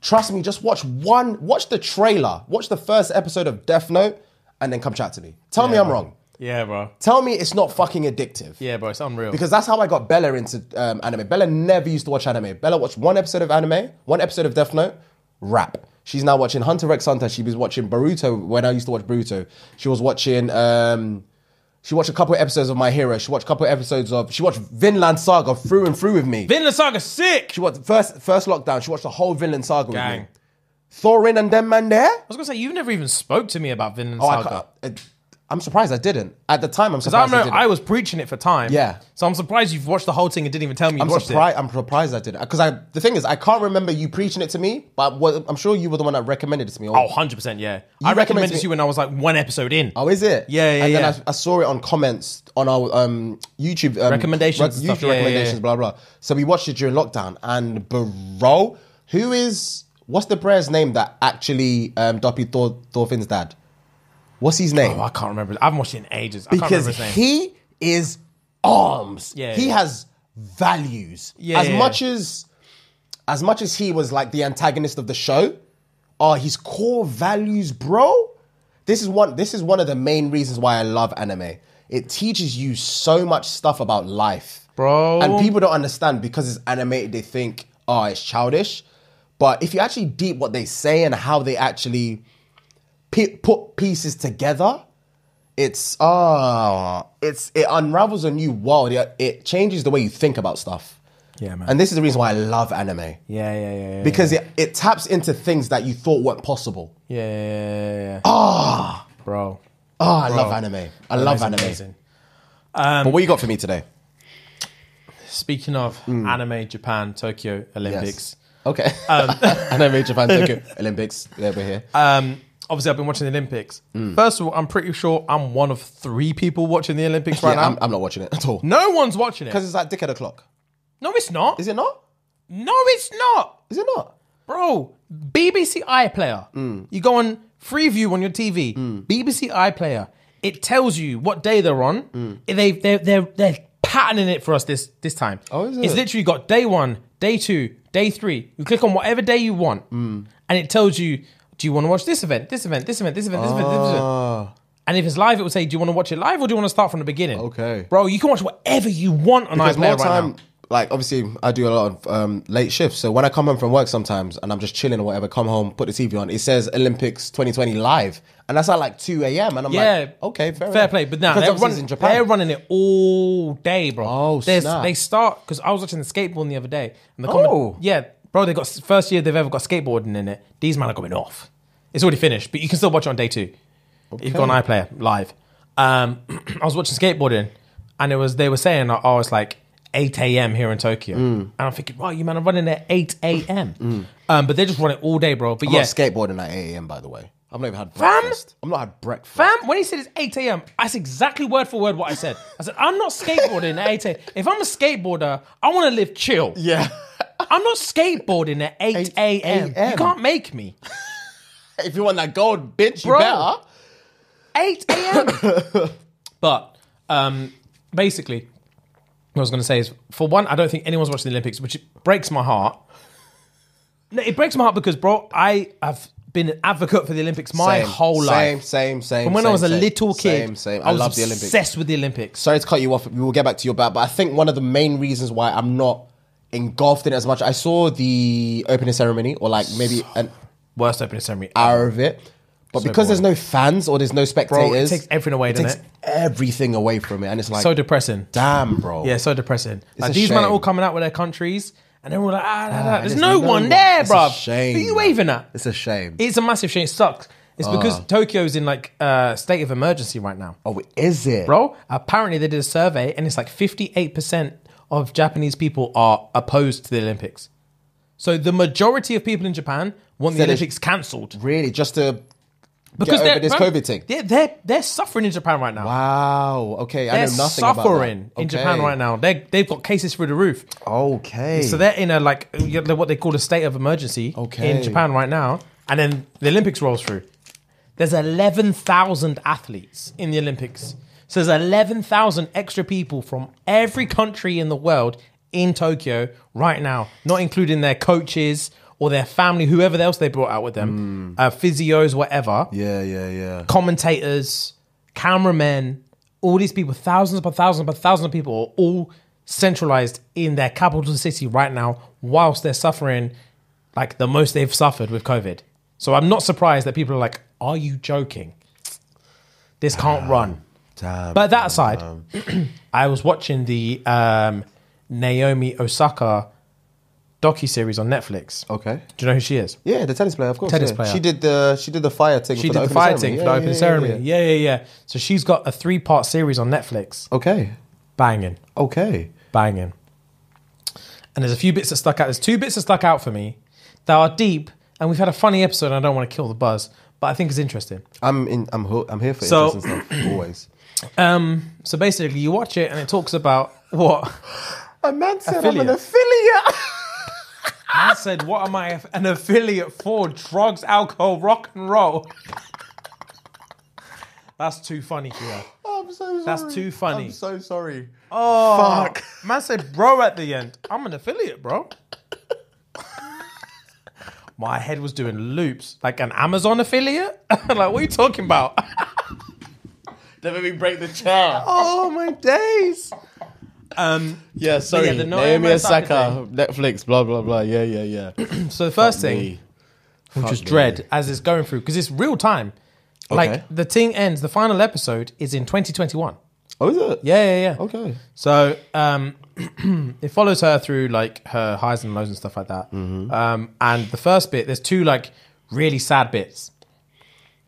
Speaker 1: Trust me, just watch one, watch the trailer, watch the first episode of Death Note, and then come chat to me. Tell me I'm wrong.
Speaker 2: Yeah, bro.
Speaker 1: Tell me it's not fucking addictive.
Speaker 2: Yeah, bro. It's unreal.
Speaker 1: Because that's how I got Bella into um, anime. Bella never used to watch anime. Bella watched one episode of anime, one episode of Death Note, rap. She's now watching Hunter x Hunter. She was watching Boruto when I used to watch Boruto. She was watching. Um, she watched a couple of episodes of My Hero. She watched a couple of episodes of. She watched Vinland Saga through and through with me.
Speaker 2: Vinland Saga sick.
Speaker 1: she watched first first lockdown. She watched the whole Vinland Saga with
Speaker 2: Gang.
Speaker 1: me. Thorfinn and them man there.
Speaker 2: I was gonna say you've never even spoke to me about Vinland
Speaker 1: Oh,
Speaker 2: Saga.
Speaker 1: can't, uh, I'm surprised I didn't. At the time, I'm
Speaker 2: I
Speaker 1: surprised I,
Speaker 2: remember
Speaker 1: didn't.
Speaker 2: I was preaching it for time.
Speaker 1: Yeah.
Speaker 2: So I'm surprised you've watched the whole thing and didn't even tell me you
Speaker 1: I'm
Speaker 2: watched
Speaker 1: surprised. I'm surprised I didn't. Because I, the thing is, I can't remember you preaching it to me, but what, I'm sure you were the one that recommended it to me.
Speaker 2: it. Oh, 100 percent. Yeah. I
Speaker 1: recommended
Speaker 2: it to you when I was like one episode in.
Speaker 1: Oh, is it?
Speaker 2: Yeah, yeah,
Speaker 1: And
Speaker 2: yeah.
Speaker 1: then I, I saw it on comments on our um, YouTube um,
Speaker 2: Recommendations stuff.
Speaker 1: YouTube
Speaker 2: Yeah,
Speaker 1: recommendations,
Speaker 2: yeah.
Speaker 1: blah blah. So we watched it during lockdown, and bro, who is what's the brother's name that actually um, Doppy Thor, Thorfinn's dad? What's his name?
Speaker 2: Oh, I can't remember. I haven't watched it in ages. I can't
Speaker 1: because
Speaker 2: remember his name.
Speaker 1: he is arms.
Speaker 2: Yeah,
Speaker 1: he
Speaker 2: yeah.
Speaker 1: has values.
Speaker 2: Yeah,
Speaker 1: as
Speaker 2: yeah,
Speaker 1: much as as much as he was like the antagonist of the show, are his core values, bro. This is one. This is one of the main reasons why I love anime. It teaches you so much stuff about life,
Speaker 2: Bro.
Speaker 1: And people don't understand because it's animated. They think, oh, it's childish. But if you actually deep what they say and how they actually pi- put pieces together, it's ah, it's it unravels a new world. It, it changes the way you think about stuff.
Speaker 2: Yeah, man.
Speaker 1: And this is the reason why I love anime
Speaker 2: yeah, yeah, yeah, yeah.
Speaker 1: because it, it taps into things that you thought weren't possible.
Speaker 2: yeah, yeah, yeah, yeah. Ah, bro.
Speaker 1: Oh, I love anime. I love anime.
Speaker 2: amazing.
Speaker 1: but what you got for me today?
Speaker 2: Speaking of anime, Japan, Tokyo Olympics.
Speaker 1: Okay. anime Japan Tokyo Olympics. There we're here.
Speaker 2: Um, obviously, I've been watching the Olympics. First of all, I'm pretty sure I'm one of three people watching the Olympics right now.
Speaker 1: I'm, I'm not watching it at all.
Speaker 2: no one's watching it.
Speaker 1: Because it's like dickhead o'clock.
Speaker 2: No, it's not.
Speaker 1: Is it not?
Speaker 2: no, it's not.
Speaker 1: Is it not?
Speaker 2: Bro, BBC iPlayer. You go on Freeview on your TV. BBC iPlayer. It tells you what day they're on. They they they're they're patterning it for us this this time.
Speaker 1: Oh, is
Speaker 2: It's
Speaker 1: it?
Speaker 2: literally got day one, day two, day three. You click on whatever day you want, and it tells you. Do you want to watch this event, this event, this event, this event, this event, this event?
Speaker 1: Ah.
Speaker 2: And if it's live, it will say, "Do you want to watch it live or do you want to start from the beginning?"
Speaker 1: Okay.
Speaker 2: bro. You can watch whatever you want on
Speaker 1: Because
Speaker 2: iPlayer
Speaker 1: more
Speaker 2: right
Speaker 1: time,
Speaker 2: now.
Speaker 1: like obviously, I do a lot of um, late shifts. So when I come home from work sometimes and I'm just chilling or whatever, come home, put the TV on, it says Olympics 2020 live, and that's at like 2 a.m. And I'm
Speaker 2: Yeah,
Speaker 1: like, okay, fair,
Speaker 2: fair
Speaker 1: enough.
Speaker 2: play. But now
Speaker 1: Because
Speaker 2: they're
Speaker 1: obviously
Speaker 2: running,
Speaker 1: in Japan.
Speaker 2: they're running it all day, bro.
Speaker 1: Oh,
Speaker 2: There's-
Speaker 1: snap.
Speaker 2: They start because I was watching the skateboarding the other day. And the
Speaker 1: Oh.
Speaker 2: yeah, bro. They got first year they've ever got skateboarding in it. These men are going off. It's already finished, but you can still watch it on day two. You've got an iPlayer live. Um, I was watching skateboarding, and it was they were saying, "Oh, it's like 8 a.m. here in Tokyo,"
Speaker 1: Mm.
Speaker 2: and I'm thinking, "Wow, you man are running at 8 a.m." Um, but they just run it all day, bro. But
Speaker 1: I'm
Speaker 2: yeah,
Speaker 1: not skateboarding at 8 a.m. By the way, I've not even had
Speaker 2: Fam?
Speaker 1: I'm not had breakfast.
Speaker 2: Fam, when he said it's 8 a.m., that's exactly word for word what I said. I said, I'm not skateboarding at 8 a.m. If I'm a skateboarder, I want to live chill.
Speaker 1: Yeah.
Speaker 2: I'm not skateboarding at 8
Speaker 1: 8
Speaker 2: a.m. You can't make me.
Speaker 1: if you want that gold, bitch, you better.
Speaker 2: 8 a.m. but um, basically, what I was going to say is, for one, I don't think anyone's watching the Olympics, which breaks my heart. No, it breaks my heart because, bro, I have been an advocate for the Olympics my
Speaker 1: Same,
Speaker 2: whole life.
Speaker 1: Same, same, same.
Speaker 2: From when I
Speaker 1: same,
Speaker 2: was a
Speaker 1: same,
Speaker 2: little kid,
Speaker 1: Same, same.
Speaker 2: I,
Speaker 1: I,
Speaker 2: was
Speaker 1: love the Olympics.
Speaker 2: obsessed with the Olympics.
Speaker 1: Sorry to cut you off. We will get back to your bat, but I think one of the main reasons why I'm not engulfed in it as much. I saw the opening ceremony, or like maybe an
Speaker 2: Worst opening ceremony.
Speaker 1: hour of it, but because there's no fans or there's no spectators, it
Speaker 2: takes everything away,
Speaker 1: It takes
Speaker 2: it?
Speaker 1: everything away from it, and it's like,
Speaker 2: so depressing.
Speaker 1: damn, bro.
Speaker 2: Yeah, so depressing. Like,
Speaker 1: a
Speaker 2: these men are all coming out with their countries, and then we're like, ah, da. there's
Speaker 1: there's
Speaker 2: no,
Speaker 1: no
Speaker 2: one
Speaker 1: one.
Speaker 2: there,
Speaker 1: It's a
Speaker 2: bro.
Speaker 1: shame,
Speaker 2: Who you waving at?
Speaker 1: It's a shame.
Speaker 2: It's a massive shame. It sucks. It's because
Speaker 1: Ah.
Speaker 2: Tokyo's in like uh, state of emergency right now,
Speaker 1: oh, is it,
Speaker 2: bro. Apparently, they did a survey, and it's like 58 percent of Japanese people are opposed to the Olympics. So the majority of people in Japan want the
Speaker 1: it's-
Speaker 2: Olympics cancelled
Speaker 1: Really, just to
Speaker 2: because
Speaker 1: get over this COVID thing.
Speaker 2: They're, they're they're suffering in Japan right now.
Speaker 1: Wow. Okay, I
Speaker 2: They're
Speaker 1: know nothing
Speaker 2: suffering
Speaker 1: about that.
Speaker 2: in
Speaker 1: Okay.
Speaker 2: Japan right now. They they've got cases through the roof.
Speaker 1: Okay.
Speaker 2: So they're in a like you know, what they call a state of emergency
Speaker 1: Okay.
Speaker 2: in Japan right now, and then the Olympics rolls through. There's 11,000 athletes in the Olympics. So there's 11,000 extra people from every country in the world in Tokyo right now, not including their coaches or their family, whoever else they brought out with them, uh, physios, whatever
Speaker 1: yeah, yeah, yeah.
Speaker 2: commentators, cameramen, all these people, thousands upon thousands upon thousands of people are all centralized in their capital city right now, whilst they're suffering like the most they've suffered with COVID. So I'm not surprised that people are like, "Are you joking? This can't run."
Speaker 1: Damn.
Speaker 2: But that aside, I was watching the um, Naomi Osaka docu series on Netflix.
Speaker 1: okay.
Speaker 2: Do you know who she is?
Speaker 1: Yeah, the tennis player, of course.
Speaker 2: Tennis
Speaker 1: yeah.
Speaker 2: player.
Speaker 1: She did the she did the fire thing.
Speaker 2: She
Speaker 1: for
Speaker 2: did
Speaker 1: the,
Speaker 2: the
Speaker 1: opening
Speaker 2: fighting
Speaker 1: ceremony.
Speaker 2: for the
Speaker 1: yeah,
Speaker 2: ceremony.
Speaker 1: yeah,
Speaker 2: Yeah, yeah, yeah. So she's got a three part series on Netflix.
Speaker 1: Okay.
Speaker 2: Banging,
Speaker 1: Okay.
Speaker 2: banging. And there's a few bits that stuck out. There's two bits that stuck out for me that are deep, and we've had a funny episode. And I don't want to kill the buzz, but I think it's interesting.
Speaker 1: I'm in. I'm ho- I'm here for
Speaker 2: So-
Speaker 1: interesting stuff always.
Speaker 2: Um, so basically, you watch it, and it talks about what
Speaker 1: A man said
Speaker 2: Affiliate.
Speaker 1: affiliate.
Speaker 2: I said. What am I an affiliate for? Drugs, alcohol, rock and roll. That's too funny, Kia.
Speaker 1: I'm so sorry.
Speaker 2: That's too funny.
Speaker 1: I'm so sorry.
Speaker 2: Oh,
Speaker 1: Fuck.
Speaker 2: Man said bro at the end. I'm an affiliate, bro. My head was doing loops. Like an Amazon affiliate? like, what are you talking about?
Speaker 1: Never me break the chair.
Speaker 2: oh, my days. Um,
Speaker 1: Yeah, sorry.
Speaker 2: yeah, the Naomi
Speaker 1: Naomi
Speaker 2: Osaka
Speaker 1: Osaka, Netflix, blah blah blah. Yeah, yeah, yeah.
Speaker 2: so the first
Speaker 1: Fuck
Speaker 2: thing,
Speaker 1: me.
Speaker 2: which
Speaker 1: Fuck
Speaker 2: was
Speaker 1: me.
Speaker 2: dread as it's going through, because it's real time.
Speaker 1: Okay.
Speaker 2: Like the thing ends, the final episode is in 2021.
Speaker 1: Oh, is it?
Speaker 2: Yeah, yeah, yeah.
Speaker 1: Okay.
Speaker 2: So um, it follows her through like her highs and lows and stuff like that. Um, and the first bit, there's two like really sad bits.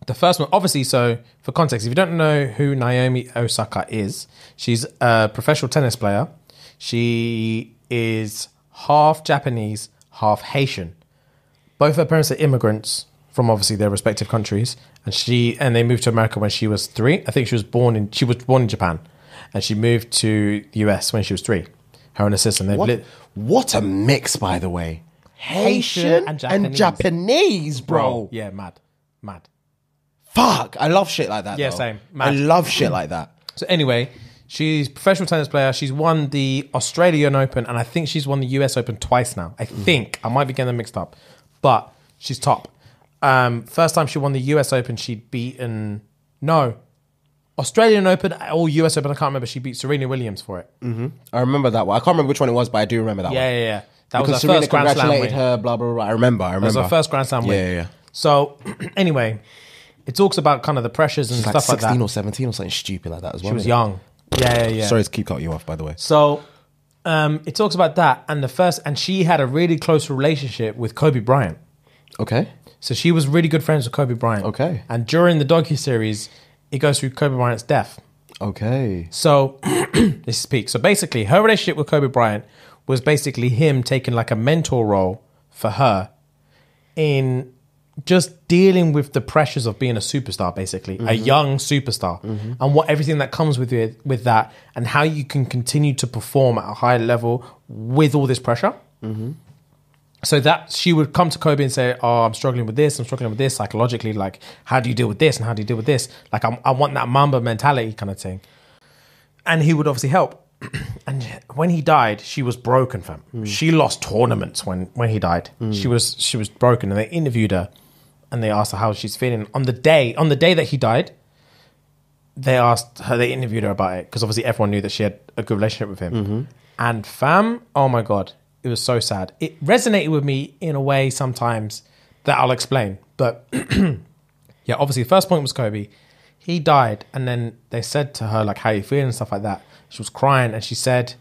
Speaker 2: The first one, obviously, so for context, if you don't know who Naomi Osaka is, she's a professional tennis player. She is half Japanese, half Haitian. Both her parents are immigrants from obviously their respective countries, and she and they moved to America when she was three. I think she was born in she was born in Japan, and she moved to the US when she was three. Her and her sister. And
Speaker 1: What,
Speaker 2: lit,
Speaker 1: what a mix, by the way.
Speaker 2: Haitian
Speaker 1: Haitian
Speaker 2: and
Speaker 1: and
Speaker 2: Japanese.
Speaker 1: Japanese, bro.
Speaker 2: yeah, mad, mad.
Speaker 1: Fuck, I love shit like that.
Speaker 2: Yeah,
Speaker 1: though.
Speaker 2: same.
Speaker 1: I love shit like that.
Speaker 2: So anyway, she's a professional tennis player. She's won the Australian Open, and I think she's won the US Open twice now. I think I might be getting them mixed up, but she's top. Um, first time she won the US Open, she'd beaten no Australian Open or US Open. I can't remember. She beat Serena Williams for it.
Speaker 1: I remember that one. I can't remember which one it was, but I do remember that
Speaker 2: Yeah,
Speaker 1: one.
Speaker 2: yeah, yeah. That
Speaker 1: Because
Speaker 2: was her
Speaker 1: Serena
Speaker 2: first Grand Slam
Speaker 1: congratulated
Speaker 2: win.
Speaker 1: her, blah, blah, blah. I remember, I remember.
Speaker 2: It was her first Grand Slam win.
Speaker 1: Yeah, yeah, yeah.
Speaker 2: So anyway, it talks about kind of the pressures and
Speaker 1: It's like
Speaker 2: stuff like
Speaker 1: 16
Speaker 2: that.
Speaker 1: or 17 or something stupid like that as well.
Speaker 2: She was
Speaker 1: isn't it?
Speaker 2: young. Yeah, yeah, yeah.
Speaker 1: Sorry to keep cutting you off, by the way.
Speaker 2: So um, it talks about that and the first, and she had a really close relationship with Kobe Bryant.
Speaker 1: Okay.
Speaker 2: So she was really good friends with Kobe Bryant.
Speaker 1: Okay.
Speaker 2: And during the docu series, it goes through Kobe Bryant's death.
Speaker 1: Okay.
Speaker 2: So this is peak. So basically, her relationship with Kobe Bryant was basically him taking like a mentor role for her in just dealing with the pressures of being a superstar, basically a mm-hmm. young superstar, mm-hmm. and what everything that comes with it, with that, and how you can continue to perform at a high level with all this pressure. Mm-hmm. So that she would come to Kobe and say, "Oh, I'm struggling with this. I'm struggling with this psychologically. Like, how do you deal with this? And how do you deal with this? Like, I'm, I want that Mamba mentality kind of thing." And he would obviously help. and when he died, she was broken, fam. Mm. She lost tournaments when when he died. Mm. She was she was broken, and they interviewed her, and they asked her how she's feeling on the day on the day that he died. They asked her, they interviewed her about it because obviously everyone knew that she had a good relationship with him. Mm-hmm. And fam, oh my god, it was so sad. It resonated with me in a way sometimes that I'll explain. But yeah, obviously the first point was Kobe. He died, and then they said to her like, "How you feeling?" and stuff like that. She was crying, and she said,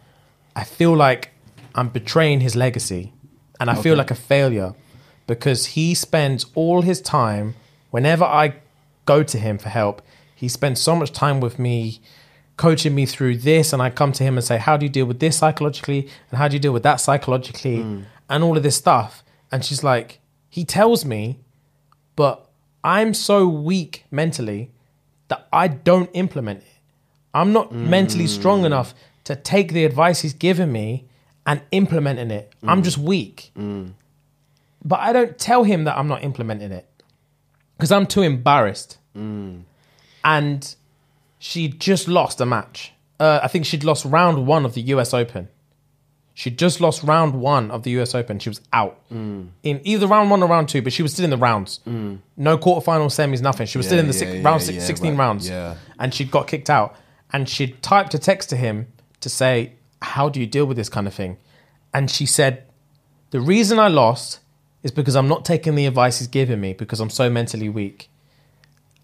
Speaker 2: "I feel like I'm betraying his legacy, and I feel like a failure because he spends all his time. Whenever I go to him for help, he spends so much time with me." coaching me through this and I come to him and say how do you deal with this psychologically and how do you deal with that psychologically hmm. and all of this stuff and she's like he tells me but I'm so weak mentally that I don't implement it. I'm not mentally strong hmm. enough to take the advice he's given me and implementing it. I'm hmm. just weak. But I don't tell him that I'm not implementing it because I'm too embarrassed. Mm. And she just lost a match. Uh, I think she'd lost round one of the US Open. She just lost round one of the US Open. She was out mm. in either round one or round two, but she was still in the rounds. Mm. No quarterfinal, semis, nothing. She was still in the
Speaker 1: Yeah,
Speaker 2: six,
Speaker 1: yeah,
Speaker 2: round six,
Speaker 1: yeah,
Speaker 2: 16
Speaker 1: right.
Speaker 2: rounds.
Speaker 1: Yeah.
Speaker 2: And she'd got kicked out. And she'd typed a text to him to say, How do you deal with this kind of thing? And she said, The reason I lost is because I'm not taking the advice he's giving me because I'm so mentally weak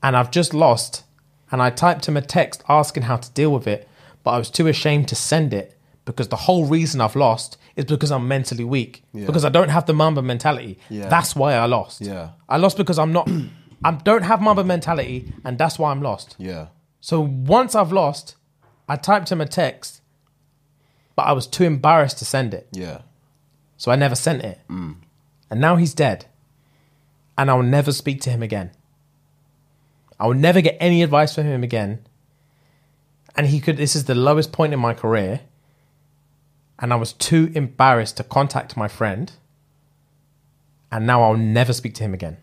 Speaker 2: and I've just lost. And I typed him a text asking how to deal with it, but I was too ashamed to send it because the whole reason I've lost is because I'm mentally weak. Because I don't have the Mamba mentality.
Speaker 1: Yeah.
Speaker 2: That's why I lost.
Speaker 1: Yeah.
Speaker 2: I lost because I'm not I don't have Mamba mentality and that's why I'm lost.
Speaker 1: Yeah.
Speaker 2: So once I've lost, I typed him a text, but I was too embarrassed to send it.
Speaker 1: Yeah.
Speaker 2: So I never sent it. Mm. And now he's dead. And I'll never speak to him again. I will never get any advice from him again. And he could, this is the lowest point in my career. And I was too embarrassed to contact my friend. And now I'll never speak to him again.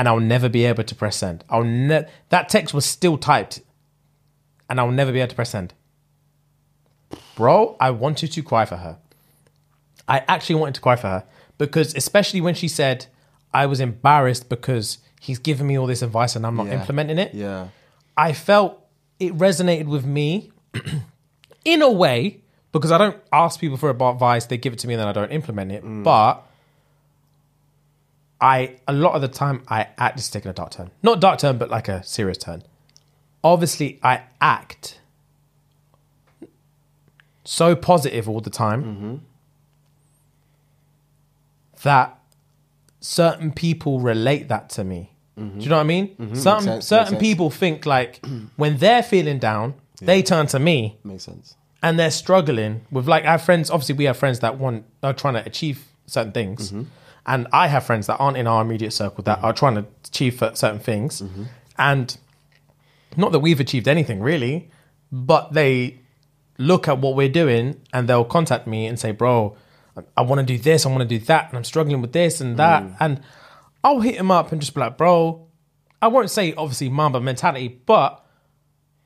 Speaker 2: and I'll never be able to press send. I'll ne- that text was still typed, and I'll never be able to press send. Bro, I wanted to cry for her. I actually wanted to cry for her because, especially when she said, I was embarrassed because he's giving me all this advice and I'm not
Speaker 1: Yeah.
Speaker 2: implementing it.
Speaker 1: Yeah.
Speaker 2: I felt it resonated with me in a way because I don't ask people for advice, they give it to me and then I don't implement it. Mm. But I, a lot of the time, I act is taking a dark turn. Not dark turn, but like a serious turn. Obviously, I act so positive all the time mm-hmm. That certain people relate that to me. Do you know what I mean? Mm-hmm.
Speaker 1: Mm-hmm. Certain sense, makes
Speaker 2: certain
Speaker 1: sense.
Speaker 2: people think like when they're feeling down, they turn to me
Speaker 1: Makes sense.
Speaker 2: and they're struggling with like I have friends. Obviously, we have friends that want are trying to achieve certain things, mm-hmm. and I have friends that aren't in our immediate circle that are trying to achieve certain things, and not that we've achieved anything really, but they look at what we're doing and they'll contact me and say, "Bro, I- want to do this, I want to do that, and I'm struggling with this and that," mm. and I'll hit him up and just be like, "Bro." I won't say obviously Mamba mentality, but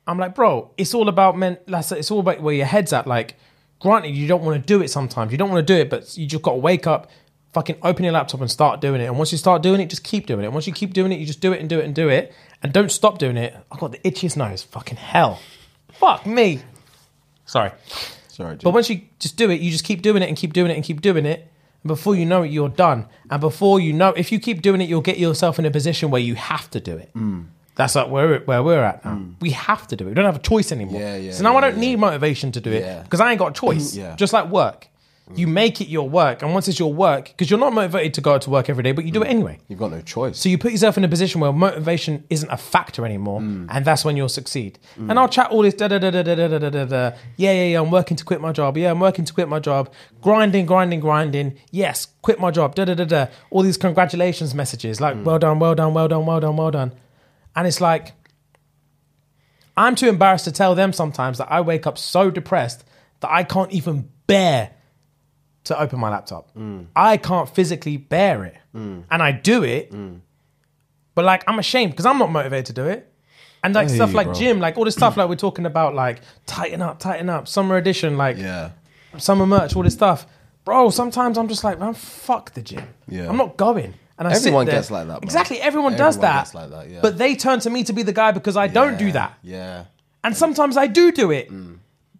Speaker 2: I'm like, bro, it's all about men. Like, I said, it's all about where your head's at. Like, granted, you don't want to do it sometimes. You don't want to do it, but you just got to wake up, fucking open your laptop and start doing it. And once you start doing it, just keep doing it. Once you keep doing it, you just do it and do it and do it, and don't stop doing it. I got the itchiest nose. Fucking hell. Fuck me. Sorry.
Speaker 1: Sorry.
Speaker 2: But once you just do it, you just keep doing it and keep doing it and keep doing it. And before you know it, you're done. And before you know, if you keep doing it, you'll get yourself in a position where you have to do it.
Speaker 1: Mm.
Speaker 2: That's like where where we're at now. We have to do it. We don't have a choice anymore.
Speaker 1: Yeah, yeah,
Speaker 2: so now
Speaker 1: yeah,
Speaker 2: I don't need motivation to do it because I ain't got a choice. Just like work, you make it your work, and once it's your work, because you're not motivated to go to work every day, but you do it anyway.
Speaker 1: You've got no choice.
Speaker 2: So you put yourself in a position where motivation isn't a factor anymore,
Speaker 1: Mm.
Speaker 2: and that's when you'll succeed. And I'll chat all this da da da da da da da da da. da. Yeah, yeah, yeah. I'm working to quit my job. Yeah, I'm working to quit my job. Grinding, grinding, grinding. Yes, quit my job. Da da da da. All these congratulations messages, like
Speaker 1: Mm.
Speaker 2: well done, well done, well done, well done, well done. And it's like I'm too embarrassed to tell them sometimes that I wake up so depressed that I can't even bear to open my laptop.
Speaker 1: Mm.
Speaker 2: I can't physically bear it. And I do it,
Speaker 1: Mm.
Speaker 2: but like I'm ashamed because I'm not motivated to do it. And like
Speaker 1: hear
Speaker 2: stuff like
Speaker 1: bro.
Speaker 2: gym, like all this stuff like we're talking about, like tighten up, tighten up, summer edition, like
Speaker 1: yeah.
Speaker 2: summer merch, all this stuff. Bro, sometimes I'm just like, man, fuck the gym.
Speaker 1: Yeah.
Speaker 2: I'm not going. And I
Speaker 1: Everyone gets like that, bro.
Speaker 2: Exactly, everyone, does that.
Speaker 1: like that, yeah.
Speaker 2: But they turn to me to be the guy because I don't do that.
Speaker 1: Yeah.
Speaker 2: And sometimes I do do it.
Speaker 1: Mm.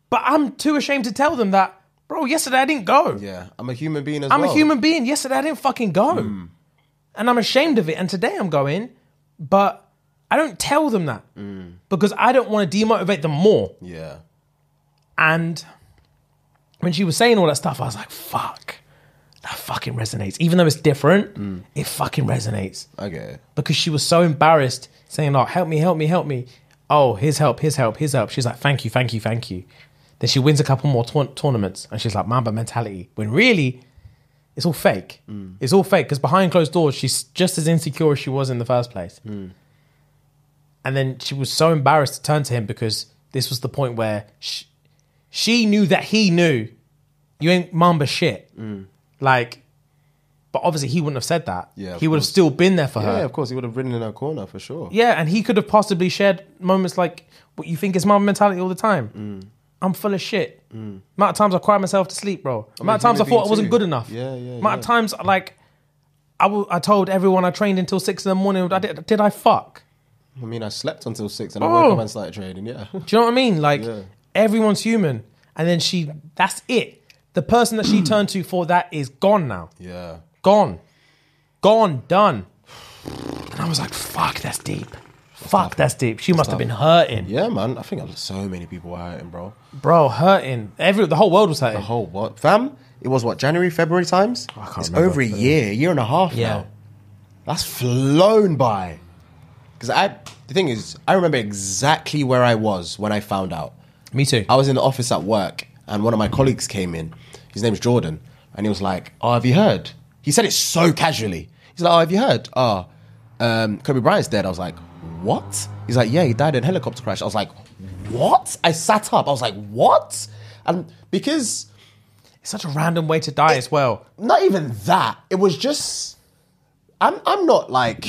Speaker 2: But I'm too ashamed to tell them that, bro, yesterday I didn't go.
Speaker 1: Yeah. I'm a human being as
Speaker 2: I'm
Speaker 1: well.
Speaker 2: a human being. Yesterday I didn't fucking go.
Speaker 1: Mm.
Speaker 2: And I'm ashamed of it. And today I'm going, but I don't tell them that
Speaker 1: Mm.
Speaker 2: because I don't want to demotivate them more.
Speaker 1: Yeah.
Speaker 2: And when she was saying all that stuff, I was like, fuck, that fucking resonates. Even though it's different,
Speaker 1: Mm.
Speaker 2: it fucking resonates
Speaker 1: Okay.
Speaker 2: because she was so embarrassed saying, like, help me, help me, help me. Oh, his help, his help, his help. She's like, thank you, thank you, thank you. Then she wins a couple more tour- tournaments and she's like, Mamba mentality. When really, it's all fake. Mm. It's all fake because behind closed doors, she's just as insecure as she was in the first place. Mm. And then she was so embarrassed to turn to him because this was the point where she, she knew that he knew you ain't Mamba shit. Mm. Like, but obviously he wouldn't have said that.
Speaker 1: Yeah,
Speaker 2: he would have still been there for her.
Speaker 1: Yeah, of course. He would have ridden in her corner for sure.
Speaker 2: Yeah, and he could have possibly shared moments like what you think is Mamba mentality all the time.
Speaker 1: Mm.
Speaker 2: I'm full of shit. Amount of times I cried myself to sleep, bro. Amount of times I thought I wasn't good enough.
Speaker 1: Yeah, yeah,
Speaker 2: Amount of times like I w- I told everyone I trained until six in the morning. I did, did I fuck?
Speaker 1: I mean, I slept until six and I woke up and started training. Yeah.
Speaker 2: Do you know what I mean? Like
Speaker 1: Yeah.
Speaker 2: everyone's human, and then she. That's it. The person that she turned to for that is gone now.
Speaker 1: yeah.
Speaker 2: Gone. Gone. Done. And I was like, fuck, that's deep. Fuck, that's deep. She must have been hurting.
Speaker 1: Yeah, man. I think so many people were hurting, bro.
Speaker 2: Bro, hurting. Every the whole world was hurting.
Speaker 1: Oh, what? Fam, it was what, January, February times?
Speaker 2: I can't
Speaker 1: it's
Speaker 2: remember.
Speaker 1: over a year, year and a half
Speaker 2: Yeah.
Speaker 1: now. That's flown by. Because I, the thing is, I remember exactly where I was when I found out.
Speaker 2: Me too.
Speaker 1: I was in the office at work, and one of my colleagues came in. His name's Jordan, and he was like, "Oh, have you heard?" He said it so casually. He's like, "Oh, have you heard? Oh, um, Kobe Bryant's dead." I was like, "What?" He's like, "Yeah, he died in a helicopter crash." I was like, "What?" I sat up. I was like, "What?" And because
Speaker 2: It's such a random way to die as well.
Speaker 1: not even that, it was just. I'm I'm not like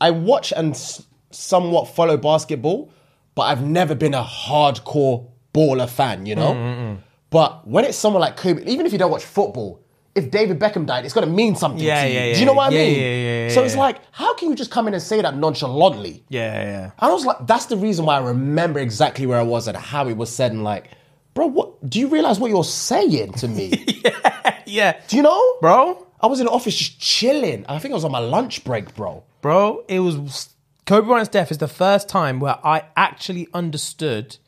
Speaker 1: I watch and s- somewhat follow basketball, but I've never been a hardcore baller fan, you know?
Speaker 2: Mm,
Speaker 1: But when it's someone like Kobe, even if you don't watch football, if David Beckham died, it's gonna mean something
Speaker 2: Yeah,
Speaker 1: to you.
Speaker 2: yeah,
Speaker 1: Do you know what I
Speaker 2: Yeah,
Speaker 1: mean?
Speaker 2: yeah, yeah, yeah,
Speaker 1: so it's like, how can you just come in and say that nonchalantly?
Speaker 2: Yeah, yeah.
Speaker 1: And I was like, that's the reason why I remember exactly where I was and how it was said, and like, bro, what do you realize what you're saying to me?
Speaker 2: Yeah.
Speaker 1: do you know?
Speaker 2: Bro,
Speaker 1: I was in the office just chilling. I think I was on my lunch break, bro.
Speaker 2: bro, it was Kobe Bryant's death is the first time where I actually understood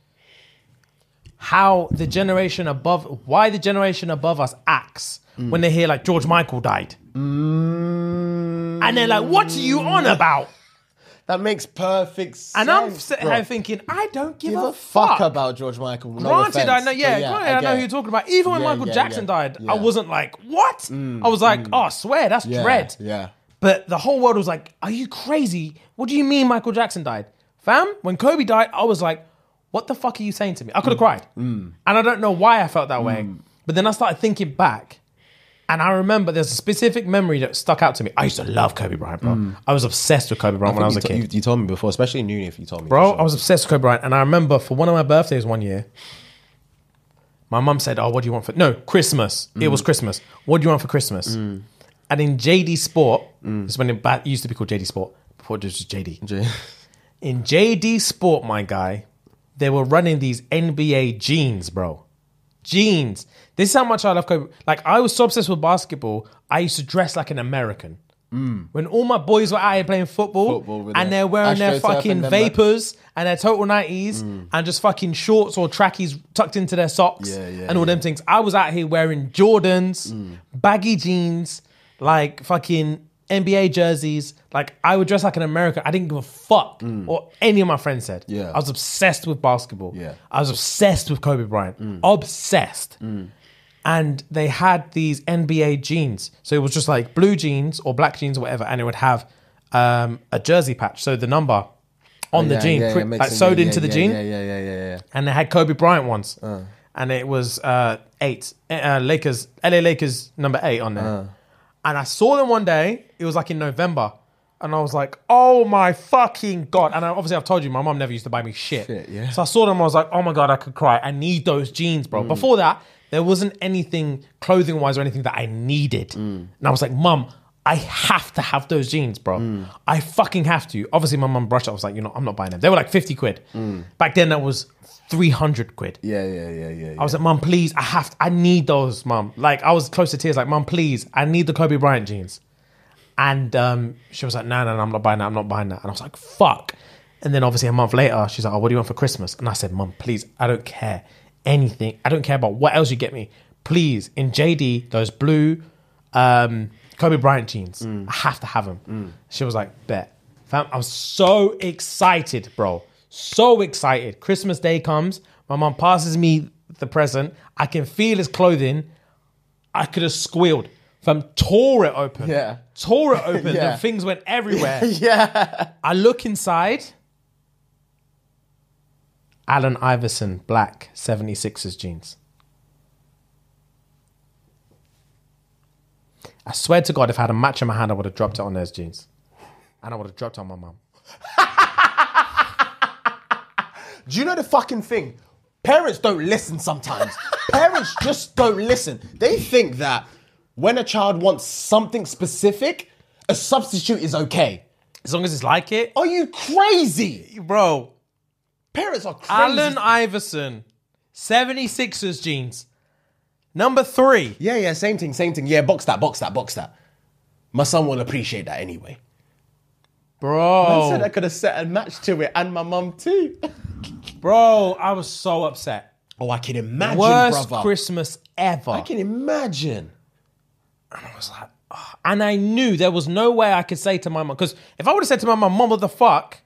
Speaker 2: how the generation above why the generation above us acts Mm. when they hear like George Michael died. Mm. And they're like, what are you on about?
Speaker 1: That makes perfect sense.
Speaker 2: And I'm sitting
Speaker 1: bro.
Speaker 2: here thinking, I don't give,
Speaker 1: give
Speaker 2: a,
Speaker 1: fuck about George Michael. No
Speaker 2: Granted,
Speaker 1: offense,
Speaker 2: I know, yeah,
Speaker 1: but
Speaker 2: granted,
Speaker 1: I
Speaker 2: know who
Speaker 1: it.
Speaker 2: you're talking about. Even when
Speaker 1: Yeah,
Speaker 2: Michael
Speaker 1: yeah,
Speaker 2: Jackson
Speaker 1: yeah,
Speaker 2: died,
Speaker 1: yeah.
Speaker 2: I wasn't like, what? Mm, I was like, oh, I swear, that's
Speaker 1: Yeah,
Speaker 2: dread.
Speaker 1: Yeah.
Speaker 2: But the whole world was like, are you crazy? What do you mean Michael Jackson died? Fam, when Kobe died, I was like, what the fuck are you saying to me? I could have cried. And I don't know why I felt that way. But then I started thinking back. And I remember there's a specific memory that stuck out to me. I used to love Kobe Bryant, bro. Mm. I was obsessed with Kobe Bryant when I was a
Speaker 1: you,
Speaker 2: kid.
Speaker 1: you, you told me before, especially in uni, if you told me.
Speaker 2: Bro,
Speaker 1: for
Speaker 2: I was obsessed with Kobe Bryant, and I remember for one of my birthdays one year, my mum said, "Oh, what do you want for no Christmas?" It was mm. Christmas. What do you want for Christmas? Mm. And in JD Sport, this is when it ba- used to be called JD Sport before it was just JD. In JD Sport, my guy, they were running these NBA jeans, bro. Jeans. This is how much I love Kobe. Like I was so obsessed with basketball, I used to dress like an American. When all my boys were out here playing football,
Speaker 1: Football
Speaker 2: and they're wearing their fucking
Speaker 1: and
Speaker 2: vapors and their total 90s and just fucking shorts or trackies tucked into their socks
Speaker 1: Yeah, yeah,
Speaker 2: and all them things. I was out here wearing Jordans, baggy jeans, like fucking NBA jerseys. Like I would dress like an American. I didn't give a fuck what any of my friends said.
Speaker 1: Yeah.
Speaker 2: I was obsessed with basketball.
Speaker 1: Yeah.
Speaker 2: I was obsessed with Kobe Bryant. Obsessed. And they had these NBA jeans. So it was just like blue jeans or black jeans or whatever. And it would have um, a jersey patch. So the number on the
Speaker 1: Yeah,
Speaker 2: jean,
Speaker 1: yeah, yeah,
Speaker 2: like sewed into the jean
Speaker 1: Yeah, yeah, yeah, yeah,
Speaker 2: and they had Kobe Bryant ones, and it was uh, eight uh, Lakers, LA Lakers number eight on there. And I saw them one day. It was like in November, and I was like, "Oh my fucking god!" And I, obviously, I've told you, my mom never used to buy me shit.
Speaker 1: Shit, yeah.
Speaker 2: So I saw them. I was like, "Oh my god, I could cry. I need those jeans, bro." Before that, there wasn't anything clothing wise or anything that I needed, and I was like, "Mom." I have to have those jeans, bro. I fucking have to. Obviously, my mum brushed. it. I was like, you know, I'm not buying them. They were like 50 quid. Back then, that was 300 quid.
Speaker 1: Yeah, yeah, yeah, yeah.
Speaker 2: I was like, Mum, please, I have, to, I need those, Mum. Like, I was close to tears. Like, Mum, please, I need the Kobe Bryant jeans. And um, she was like, No, no, no, I'm not buying that. I'm not buying that. And I was like, Fuck. And then obviously a month later, she's like, Oh, what do you want for Christmas? And I said, Mum, please, I don't care anything. I don't care about what else you get me. Please, in JD, those blue um, Kobe Bryant jeans, I have to have them. She was like, Bet. Fam, I was so excited, bro. So excited. Christmas Day comes. My mom passes me the present. I can feel his clothing. I could have squealed. Fam, tore it open.
Speaker 1: Yeah.
Speaker 2: Tore it open.
Speaker 1: Yeah.
Speaker 2: The things went everywhere.
Speaker 1: yeah.
Speaker 2: I look inside. Allen Iverson, black, 76ers jeans. I swear to God, if I had a match in my hand, I would have dropped it on those jeans. And I would have dropped it on my mum.
Speaker 1: Do you know the fucking thing? Parents don't listen sometimes. Parents just don't listen. They think that when a child wants something specific, a substitute is okay.
Speaker 2: As long as it's like it.
Speaker 1: Are you crazy?
Speaker 2: Bro,
Speaker 1: Parents are crazy.
Speaker 2: Allen Iverson, 76ers jeans. Number three.
Speaker 1: Yeah, yeah, same thing, same thing. Yeah, box that, box that, box that. My son will appreciate that anyway.
Speaker 2: Bro.
Speaker 1: I said I could have set a match to it, and my mum too.
Speaker 2: Bro, I was so upset.
Speaker 1: Oh, I can imagine,
Speaker 2: Worst
Speaker 1: brother.
Speaker 2: Christmas ever.
Speaker 1: I can imagine.
Speaker 2: And I was like, "Ugh." and I knew there was no way I could say to my mom because if I would have said to my mom, "Mom, what the fuck?"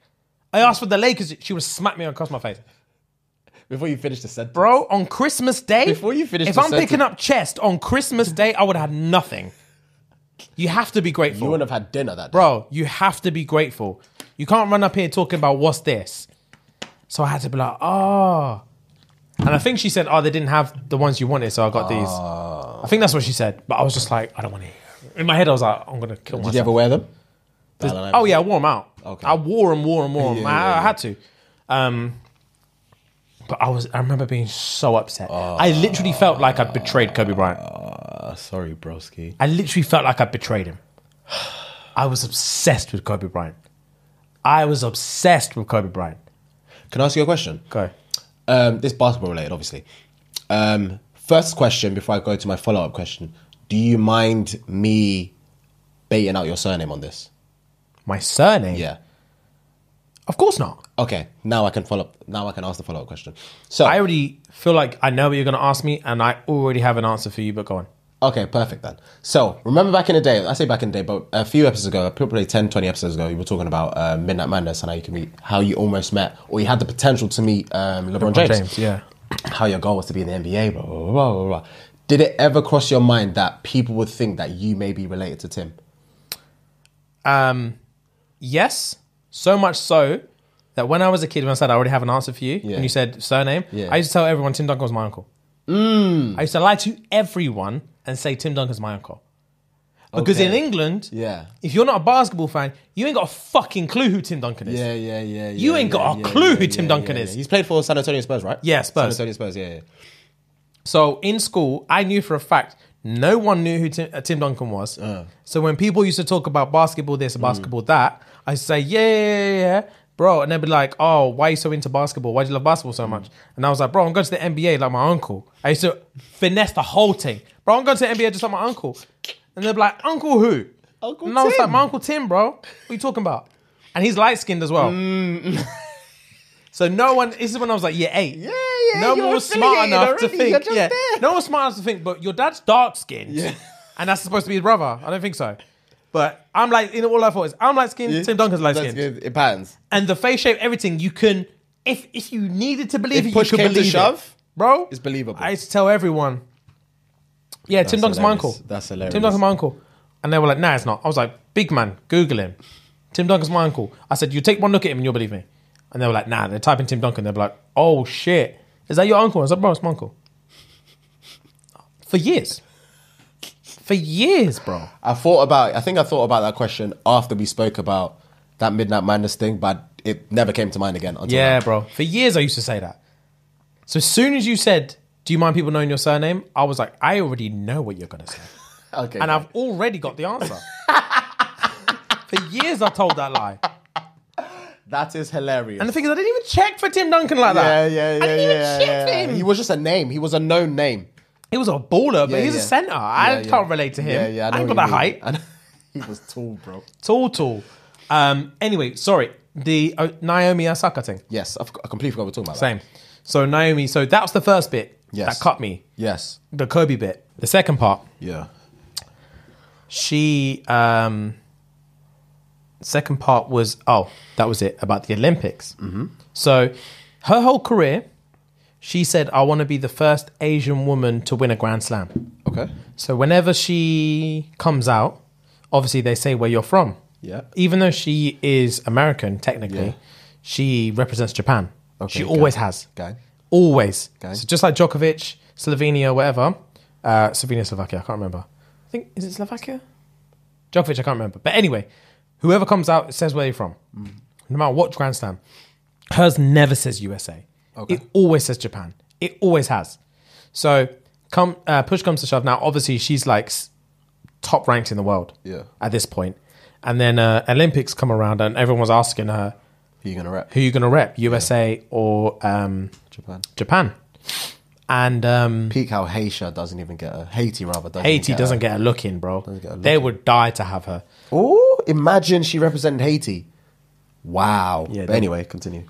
Speaker 2: I asked for the Lakers, she would have smacked me across my face,
Speaker 1: Before you finish the sentence.
Speaker 2: bro. On Christmas Day,
Speaker 1: Before you finish
Speaker 2: if
Speaker 1: the
Speaker 2: I'm picking up chest on Christmas Day, I would have had nothing. You have to be grateful,
Speaker 1: You wouldn't have had dinner that day.
Speaker 2: bro. You have to be grateful. You can't run up here talking about what's this. So I had to be like, oh. And I think she said, oh, they didn't have the ones you wanted, so I got these. Ah. I think that's what she said. But I was just like, I don't want to hear. it. In my head, I was like, I'm gonna kill myself.
Speaker 1: Did you ever wear them?
Speaker 2: Oh yeah, I wore them out.
Speaker 1: Okay.
Speaker 2: I wore them, wore them, wore them.
Speaker 1: Yeah,
Speaker 2: I,
Speaker 1: yeah,
Speaker 2: I had to. Um, but I was. I remember being so upset.
Speaker 1: Oh.
Speaker 2: I literally felt like I betrayed Kobe Bryant.
Speaker 1: Uh, sorry, broski.
Speaker 2: I literally felt like I betrayed him. I was obsessed with Kobe Bryant. I was obsessed with Kobe Bryant.
Speaker 1: Can I ask you a question?
Speaker 2: Go.
Speaker 1: Um, this basketball related, obviously. Um, first question before I go to my follow up question: Do you mind me baiting out your surname on this?
Speaker 2: My surname?
Speaker 1: Yeah.
Speaker 2: Of course not.
Speaker 1: Okay. Now I can follow up. Now I can ask the follow up question. So
Speaker 2: I already feel like I know what you're going to ask me, and I already have an answer for you. But go on.
Speaker 1: Okay, perfect then. So, remember back in the day, I say back in the day, but a few episodes ago, probably 10, 20 episodes ago, you were talking about uh, Midnight Madness and how you can meet, how you almost met, or you had the potential to meet um, LeBron, James.
Speaker 2: yeah.
Speaker 1: How your goal was to be in the NBA, blah, blah, blah, blah, blah. Did it ever cross your mind that people would think that you may be related to Tim?
Speaker 2: Um, yes, so much so that when I was a kid, when I said I already have an answer for you,
Speaker 1: Yeah.
Speaker 2: and you said surname,
Speaker 1: Yeah.
Speaker 2: I used to tell everyone Tim Duncan was my uncle. I used to lie to everyone and say Tim Duncan's my uncle. Because
Speaker 1: Okay.
Speaker 2: in England,
Speaker 1: Yeah.
Speaker 2: if you're not a basketball fan, you ain't got a fucking clue who Tim Duncan is.
Speaker 1: Yeah, yeah, yeah.
Speaker 2: You ain't got a clue who Tim Duncan is.
Speaker 1: He's played for San Antonio Spurs, right?
Speaker 2: Yeah, Spurs.
Speaker 1: San Antonio Spurs, yeah, yeah.
Speaker 2: So in school, I knew for a fact no one knew who Tim, uh, Tim Duncan was. So when people used to talk about basketball this and basketball that, I say, yeah, yeah, yeah, yeah, bro. And they'd be like, oh, why are you so into basketball? Why do you love basketball so much? And I was like, bro, I'm going to the NBA like my uncle. I used to finesse the whole thing. Bro, I'm going to the NBA just like my uncle. And they'd be like, uncle who?
Speaker 1: Uncle
Speaker 2: and I was
Speaker 1: Tim.
Speaker 2: like, my uncle Tim, bro. What are you talking about? And he's light skinned as well. Mm. so no one, this is when I was like, yeah, eight.
Speaker 1: Yeah, yeah,
Speaker 2: No
Speaker 1: you're
Speaker 2: one was smart
Speaker 1: affiliated
Speaker 2: enough to
Speaker 1: already,
Speaker 2: think.
Speaker 1: you're just
Speaker 2: Yeah,
Speaker 1: there.
Speaker 2: no one was smart enough to think. But your dad's dark skinned, and that's supposed to be his brother. I don't think so. But I'm like, you know, all I thought is I'm light skinned. Tim Duncan's light
Speaker 1: That's
Speaker 2: skinned,
Speaker 1: good. It patterns.
Speaker 2: and the face shape, everything. You can, if if you needed to believe
Speaker 1: If
Speaker 2: it,
Speaker 1: push
Speaker 2: you could
Speaker 1: came to
Speaker 2: believe
Speaker 1: shove,
Speaker 2: it, bro.
Speaker 1: it's believable.
Speaker 2: I used to tell everyone, yeah, Tim Duncan's my
Speaker 1: hilarious.
Speaker 2: uncle.
Speaker 1: That's hilarious.
Speaker 2: Tim Duncan's my uncle, and they were like, nah, it's not. I was like, big man, Google him. Tim Duncan's my uncle. I said, you take one look at him and you'll believe me. And they were like, nah. They type in Tim Duncan. They'll be like, oh shit, is that your uncle? I was like, bro, it's my uncle. For years. For years, bro.
Speaker 1: I thought about. I think I thought about that question after we spoke about that Midnight Madness thing, but it never came to mind again. Until
Speaker 2: Yeah,
Speaker 1: now.
Speaker 2: bro. For years, I used to say that. So as soon as you said, "Do you mind people knowing your surname?" I was like, I already know what you're gonna say,
Speaker 1: Okay.
Speaker 2: and I've already got the answer. for years, I told that lie,
Speaker 1: that is hilarious.
Speaker 2: and the thing is, I didn't even check for Tim Duncan like that.
Speaker 1: yeah, yeah, yeah.
Speaker 2: I didn't even
Speaker 1: yeah,
Speaker 2: check
Speaker 1: yeah,
Speaker 2: for
Speaker 1: yeah.
Speaker 2: him.
Speaker 1: He was just a name. He was a known name.
Speaker 2: He was a baller, but
Speaker 1: Yeah,
Speaker 2: he's
Speaker 1: yeah.
Speaker 2: a center. I
Speaker 1: Yeah, yeah.
Speaker 2: can't relate to him.
Speaker 1: Yeah, yeah.
Speaker 2: I,
Speaker 1: know
Speaker 2: ain't
Speaker 1: what
Speaker 2: got that
Speaker 1: you mean.
Speaker 2: height.
Speaker 1: I know- he was tall, bro.
Speaker 2: Tall, tall. Um. Anyway, sorry. The uh, Naomi Osaka thing.
Speaker 1: Yes, I, forgot- I completely forgot we were talking about
Speaker 2: Same. So Naomi. So that was the first bit
Speaker 1: Yes.
Speaker 2: that cut me.
Speaker 1: that. Yes.
Speaker 2: The Kobe bit. The second part.
Speaker 1: Yeah.
Speaker 2: she um second part was oh that was it about the olympics mm-hmm. so her whole career she said i want to be the first asian woman to win a grand slam
Speaker 1: Okay.
Speaker 2: so whenever she comes out obviously they say where you're from
Speaker 1: Yeah.
Speaker 2: even though she is american technically
Speaker 1: Yeah.
Speaker 2: she represents japan
Speaker 1: Okay,
Speaker 2: she
Speaker 1: okay.
Speaker 2: always has
Speaker 1: Okay.
Speaker 2: Always.
Speaker 1: Okay.
Speaker 2: So just like Djokovic, Slovenia, whatever. Uh, Slovenia, Slovakia, I can't remember. I think, is it Slovakia? Djokovic, I can't remember. But anyway, whoever comes out it says where you're from.
Speaker 1: Mm.
Speaker 2: No matter what Grand Slam. Hers never says USA.
Speaker 1: Okay.
Speaker 2: It always says Japan. It always has. So come uh, push comes to shove. Now, obviously, she's like s- top ranked in the world
Speaker 1: Yeah.
Speaker 2: at this point. And then uh, Olympics come around, and everyone was asking her,
Speaker 1: Who you gonna rep?
Speaker 2: who you going to rep, USA or um,
Speaker 1: Japan.
Speaker 2: Japan. And um,
Speaker 1: Peak how Haitian doesn't even get a Haiti rather. Doesn't
Speaker 2: Haiti doesn't get a look in, bro.
Speaker 1: get a look
Speaker 2: They would die to have her.
Speaker 1: Oh, imagine she represented Haiti. Wow.
Speaker 2: Yeah,
Speaker 1: But
Speaker 2: they-
Speaker 1: anyway, continue.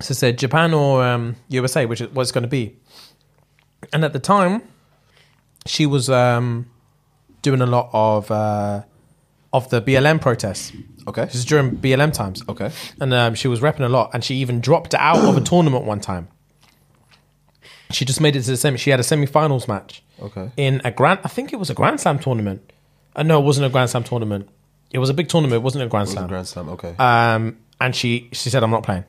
Speaker 2: So said Japan or um, USA, which is what it's going to be. And at the time, she was um, doing a lot of uh, of the BLM protests.
Speaker 1: Okay.
Speaker 2: This is during BLM times.
Speaker 1: Okay.
Speaker 2: And um, she was repping a lot, and she even dropped out of a tournament one time. She just made it to the semi. She had a semi-finals match.
Speaker 1: Okay.
Speaker 2: In a grand, I think it was a Grand Slam tournament. Uh, no, it wasn't a Grand Slam tournament. It was a big tournament. It wasn't a Grand
Speaker 1: It was a
Speaker 2: Slam.
Speaker 1: Grand Slam. Okay.
Speaker 2: Um, and she she said, "I'm not playing,"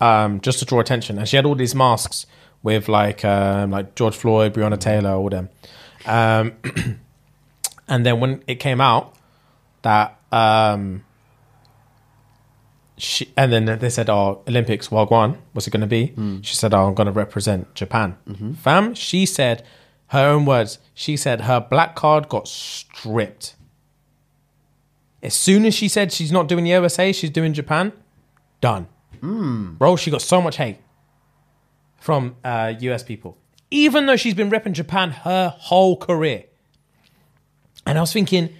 Speaker 2: um, just to draw attention. And she had all these masks with like um, like George Floyd, Breonna Taylor, all them. Um, and then when it came out that um, she, and then they said, "Oh, Olympics, Wagwan, what's it going to be?"
Speaker 1: Hmm.
Speaker 2: She said, "Oh, I'm going to represent Japan."
Speaker 1: Mm-hmm.
Speaker 2: Fam, she said, her own words. She said her black card got stripped. As soon as she said she's not doing the USA, she's doing Japan, done.
Speaker 1: Hmm.
Speaker 2: Bro, she got so much hate from uh, US people, even though she's been repping Japan her whole career. And I was thinking,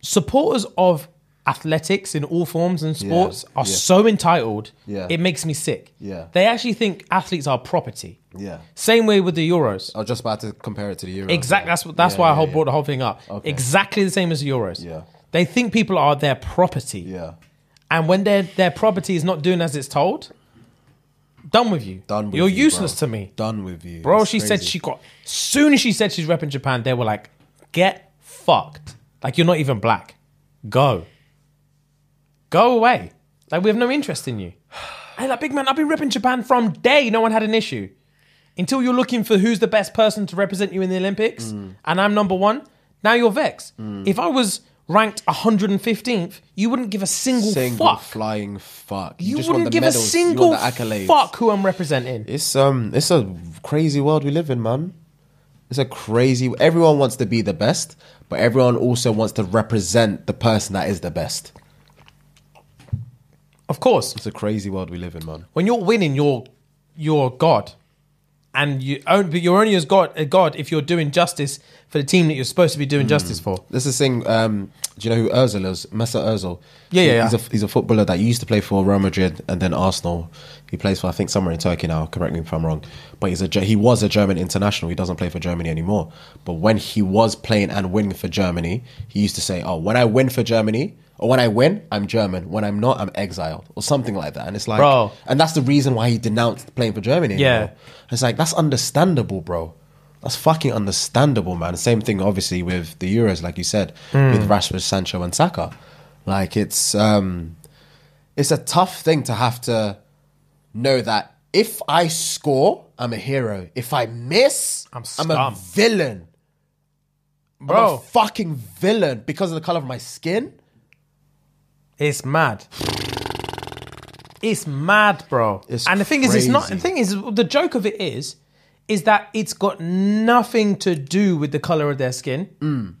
Speaker 2: supporters of athletics in all forms and sports are
Speaker 1: yeah.
Speaker 2: so entitled.
Speaker 1: Yeah.
Speaker 2: It makes me sick.
Speaker 1: Yeah.
Speaker 2: They actually think athletes are property.
Speaker 1: Yeah.
Speaker 2: Same way with the Euros.
Speaker 1: I was just about to compare it to the Euros.
Speaker 2: Exactly. That's what- that's
Speaker 1: Yeah,
Speaker 2: why I whole
Speaker 1: yeah.
Speaker 2: brought the whole thing up.
Speaker 1: Okay.
Speaker 2: Exactly the same as the Euros.
Speaker 1: Yeah.
Speaker 2: They think people are their property.
Speaker 1: Yeah.
Speaker 2: And when their their property is not doing as it's told, done with you.
Speaker 1: Done with
Speaker 2: You're
Speaker 1: you,
Speaker 2: useless
Speaker 1: bro.
Speaker 2: to me.
Speaker 1: Done with you.
Speaker 2: Bro, she said she got soon as she said she's repping Japan, they were like, get fucked. Like you're not even black. Go. Go away. Like we have no interest in you. Hey, like big man, I've been repping Japan from day. No one had an issue. Until you're looking for who's the best person to represent you in the Olympics,
Speaker 1: Mm.
Speaker 2: and I'm number one, now you're vexed. If I was ranked 115th, you wouldn't give a single,
Speaker 1: single
Speaker 2: fuck.
Speaker 1: flying fuck.
Speaker 2: you
Speaker 1: just
Speaker 2: wouldn't
Speaker 1: the
Speaker 2: give
Speaker 1: medals,
Speaker 2: a
Speaker 1: you
Speaker 2: single
Speaker 1: want the accolades.
Speaker 2: fuck who I'm representing.
Speaker 1: It's um, it's a crazy world we live in, man. It's a crazy. Everyone wants to be the best, but everyone also wants to represent the person that is the best.
Speaker 2: Of course.
Speaker 1: It's a crazy world we live in, man.
Speaker 2: when you're winning, you're you're God, and you own, but you're only as God a God if you're doing justice for the team that you're supposed to be doing justice for.
Speaker 1: This is thing. Um, do you know who Özil is? Mesut Özil.
Speaker 2: Yeah, yeah,
Speaker 1: He's
Speaker 2: yeah.
Speaker 1: a he's a footballer that used to play for Real Madrid and then Arsenal. He plays for I think somewhere in Turkey now. Correct me if I'm wrong. But he's a he was a German international. He doesn't play for Germany anymore. But when he was playing and winning for Germany, he used to say, "Oh, when I win for Germany." Or when I win, I'm German. When I'm not, I'm exiled, or something like that. And it's like,
Speaker 2: Bro.
Speaker 1: and that's the reason why he denounced playing for Germany.
Speaker 2: Yeah.
Speaker 1: anymore. it's like that's understandable, bro. That's fucking understandable, man. Same thing, obviously, with the Euros, like you said,
Speaker 2: Hmm.
Speaker 1: with Rashford, Sancho, and Saka. Like it's um, it's a tough thing to have to know that if I score, I'm a hero. If I miss,
Speaker 2: I'm
Speaker 1: a
Speaker 2: scum.
Speaker 1: villain. I'm a
Speaker 2: Bro,
Speaker 1: fucking villain because of the color of my skin.
Speaker 2: It's mad. It's mad, bro.
Speaker 1: It's
Speaker 2: and the thing is, it's not. The thing is, the joke of it is, is that it's got nothing to do with the color of their skin.
Speaker 1: Mm.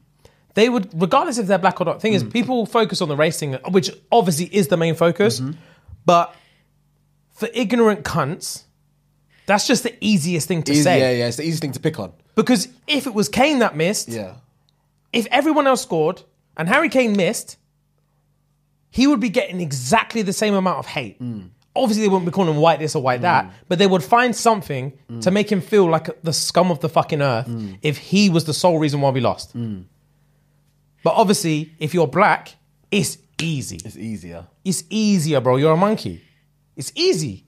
Speaker 2: They would, regardless if they're black or not. Thing is, people focus on the race thing, which obviously is the main focus.
Speaker 1: Mm-hmm.
Speaker 2: But for ignorant cunts, that's just the easiest thing to
Speaker 1: Easy-
Speaker 2: say.
Speaker 1: yeah, yeah, it's the easiest thing to pick on.
Speaker 2: Because if it was Kane that missed,
Speaker 1: Yeah,
Speaker 2: if everyone else scored and Harry Kane missed, he would be getting exactly the same amount of hate. Obviously, they wouldn't be calling him white this or white that, but they would find something to make him feel like the scum of the fucking earth if he was the sole reason why we lost. But obviously, if you're black, it's easy.
Speaker 1: it's easier.
Speaker 2: It's easier, bro. You're a monkey. It's easy.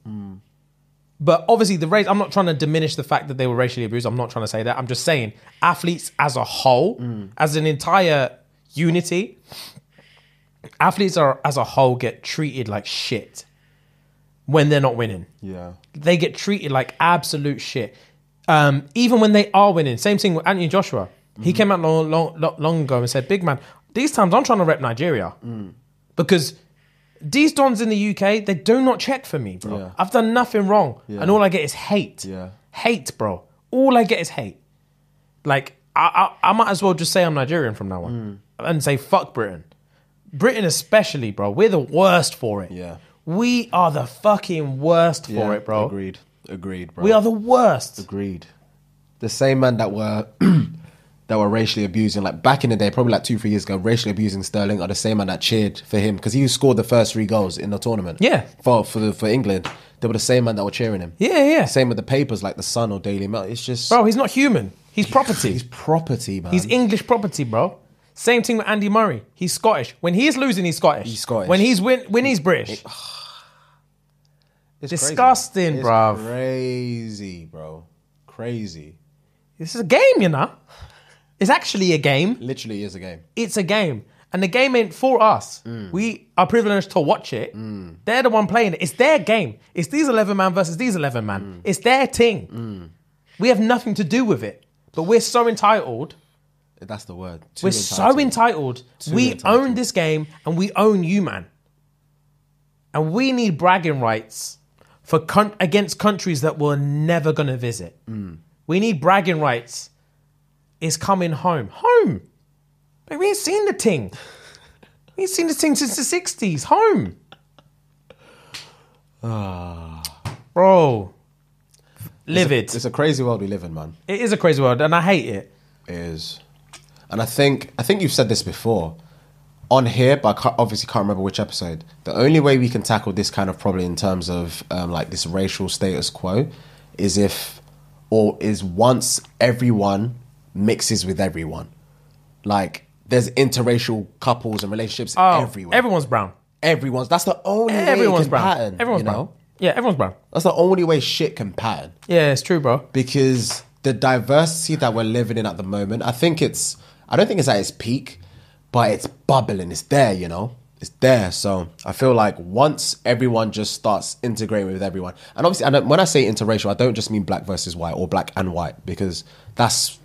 Speaker 2: But obviously, the race, I'm not trying to diminish the fact that they were racially abused. I'm not trying to say that. I'm just saying, athletes as a whole, as an entire unity, athletes are as a whole get treated like shit when they're not winning.
Speaker 1: Yeah,
Speaker 2: They get treated like absolute shit. Um, even when they are winning. Same thing with Anthony Joshua. He mm-hmm. came out long, long, long, ago and said, "Big man, these times I'm trying to rep Nigeria mm. because these dons in the UK they do not check for me, bro.
Speaker 1: Yeah.
Speaker 2: I've done nothing wrong, and all I get is hate.
Speaker 1: Yeah.
Speaker 2: hate, bro. All I get is hate. Like I, I, I might as well just say I'm Nigerian from now on mm. and say fuck Britain. Britain especially, bro. We're the worst for it.
Speaker 1: Yeah.
Speaker 2: We are the fucking worst for
Speaker 1: Yeah,
Speaker 2: it, bro.
Speaker 1: Agreed, agreed, bro.
Speaker 2: We are the worst.
Speaker 1: Agreed. The same man that were that were racially abusing, like back in the day, probably like two, three years ago, racially abusing Sterling, are the same man that cheered for him because he scored the first three goals in the tournament.
Speaker 2: Yeah.
Speaker 1: for for the, for England, they were the same man that were cheering him.
Speaker 2: Yeah, yeah.
Speaker 1: Same with the papers like the Sun or Daily Mail. It's just
Speaker 2: Bro, he's not human. He's property.
Speaker 1: he's property, man.
Speaker 2: He's English property, bro. Same thing with Andy Murray. He's Scottish. When he's losing, he's Scottish.
Speaker 1: He's Scottish.
Speaker 2: When he's win, when he's British.
Speaker 1: It's
Speaker 2: disgusting,
Speaker 1: crazy.
Speaker 2: bruv.
Speaker 1: Crazy, bro. Crazy.
Speaker 2: This is a game, you know. It's actually a game.
Speaker 1: Literally is a game.
Speaker 2: It's a game. And the game ain't for us. Mm. We are privileged to watch it. Mm. They're the one playing it. It's their game. It's these 11 man versus these 11 man. Mm. It's their thing. We have nothing to do with it. But we're so entitled.
Speaker 1: That's the word. Too
Speaker 2: We're so entitled. we
Speaker 1: entitled.
Speaker 2: own this game and we own you, man. and we need bragging rights for con- against countries that we're never going to visit. Mm. We need bragging rights. It's coming home, home. Like, we ain't seen the thing. We ain't seen the thing since the '60s. Home, bro. Livid.
Speaker 1: It's a crazy world we live in, man.
Speaker 2: It is a crazy world, and I hate it.
Speaker 1: It is. And I think I think you've said this before on here, but I can't, obviously can't remember which episode. The only way we can tackle this kind of problem in terms of um, like this racial status quo is if or is once everyone mixes with everyone. Like there's interracial couples and relationships
Speaker 2: Oh,
Speaker 1: everywhere.
Speaker 2: everyone's brown.
Speaker 1: Everyone's that's the only way
Speaker 2: Everyone's
Speaker 1: can
Speaker 2: brown.
Speaker 1: pattern.
Speaker 2: everyone's
Speaker 1: you
Speaker 2: brown. Yeah, everyone's brown.
Speaker 1: That's the only way shit can pattern
Speaker 2: Yeah, it's true, bro.
Speaker 1: because the diversity that we're living in at the moment, I think it's, I don't think it's at its peak, but it's bubbling. It's there, you know, it's there. So I feel like once everyone just starts integrating with everyone, and obviously, I when I say interracial, I don't just mean black versus white or black and white because that's.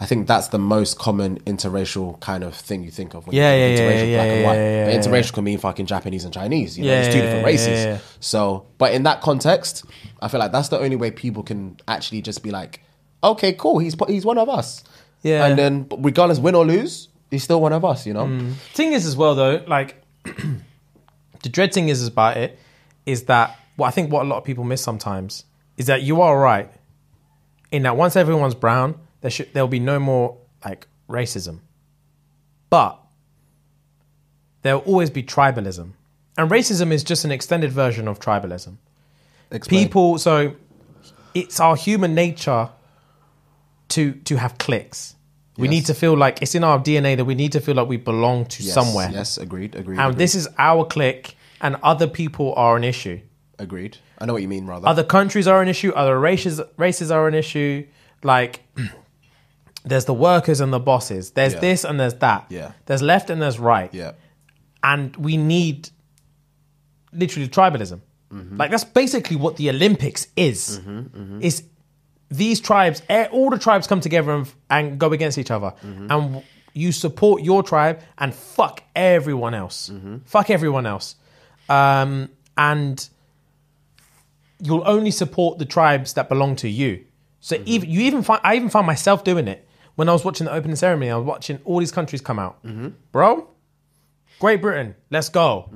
Speaker 1: I think that's the most common interracial kind of thing you think of when
Speaker 2: Yeah,
Speaker 1: you
Speaker 2: yeah,
Speaker 1: think
Speaker 2: yeah,
Speaker 1: interracial
Speaker 2: yeah,
Speaker 1: black and white.
Speaker 2: yeah,
Speaker 1: but
Speaker 2: yeah,
Speaker 1: interracial can mean fucking Japanese and Chinese. You know,
Speaker 2: Yeah,
Speaker 1: it's two
Speaker 2: yeah,
Speaker 1: different races.
Speaker 2: yeah, yeah.
Speaker 1: So, but in that context, I feel like that's the only way people can actually just be like, okay, cool, he's he's one of us.
Speaker 2: Yeah.
Speaker 1: And then, regardless, win or lose, he's still one of us. You know. Mm.
Speaker 2: Thing is, as well though, like the dread thing is about it is that what I think what a lot of people miss sometimes is that you are right in that once everyone's brown, there should there'll be no more like racism, but there'll always be tribalism, and racism is just an extended version of tribalism.
Speaker 1: Explain.
Speaker 2: people so it's our human nature to to have clicks. we
Speaker 1: Yes.
Speaker 2: need to feel like it's in our dna that we need to feel like we belong to
Speaker 1: Yes,
Speaker 2: somewhere
Speaker 1: Yes, agreed, agreed,
Speaker 2: and
Speaker 1: agreed,
Speaker 2: this is our clique and other people are an issue
Speaker 1: agreed. I know what you mean, rather.
Speaker 2: other countries are an issue other races races are an issue like there's the workers and the bosses there's
Speaker 1: Yeah.
Speaker 2: this and there's that
Speaker 1: Yeah.
Speaker 2: there's left and there's right
Speaker 1: yeah,
Speaker 2: and we need literally tribalism. Mm-hmm. Like that's basically what the Olympics is. Mm-hmm, mm-hmm. Is these tribes, all the tribes come together and, and go against each other, mm-hmm. and you support your tribe and fuck everyone else. Mm-hmm. Fuck everyone else, um, and you'll only support the tribes that belong to you. So mm-hmm. even you even find I even found myself doing it when I was watching the opening ceremony. I was watching all these countries come out, bro. Great Britain, let's go.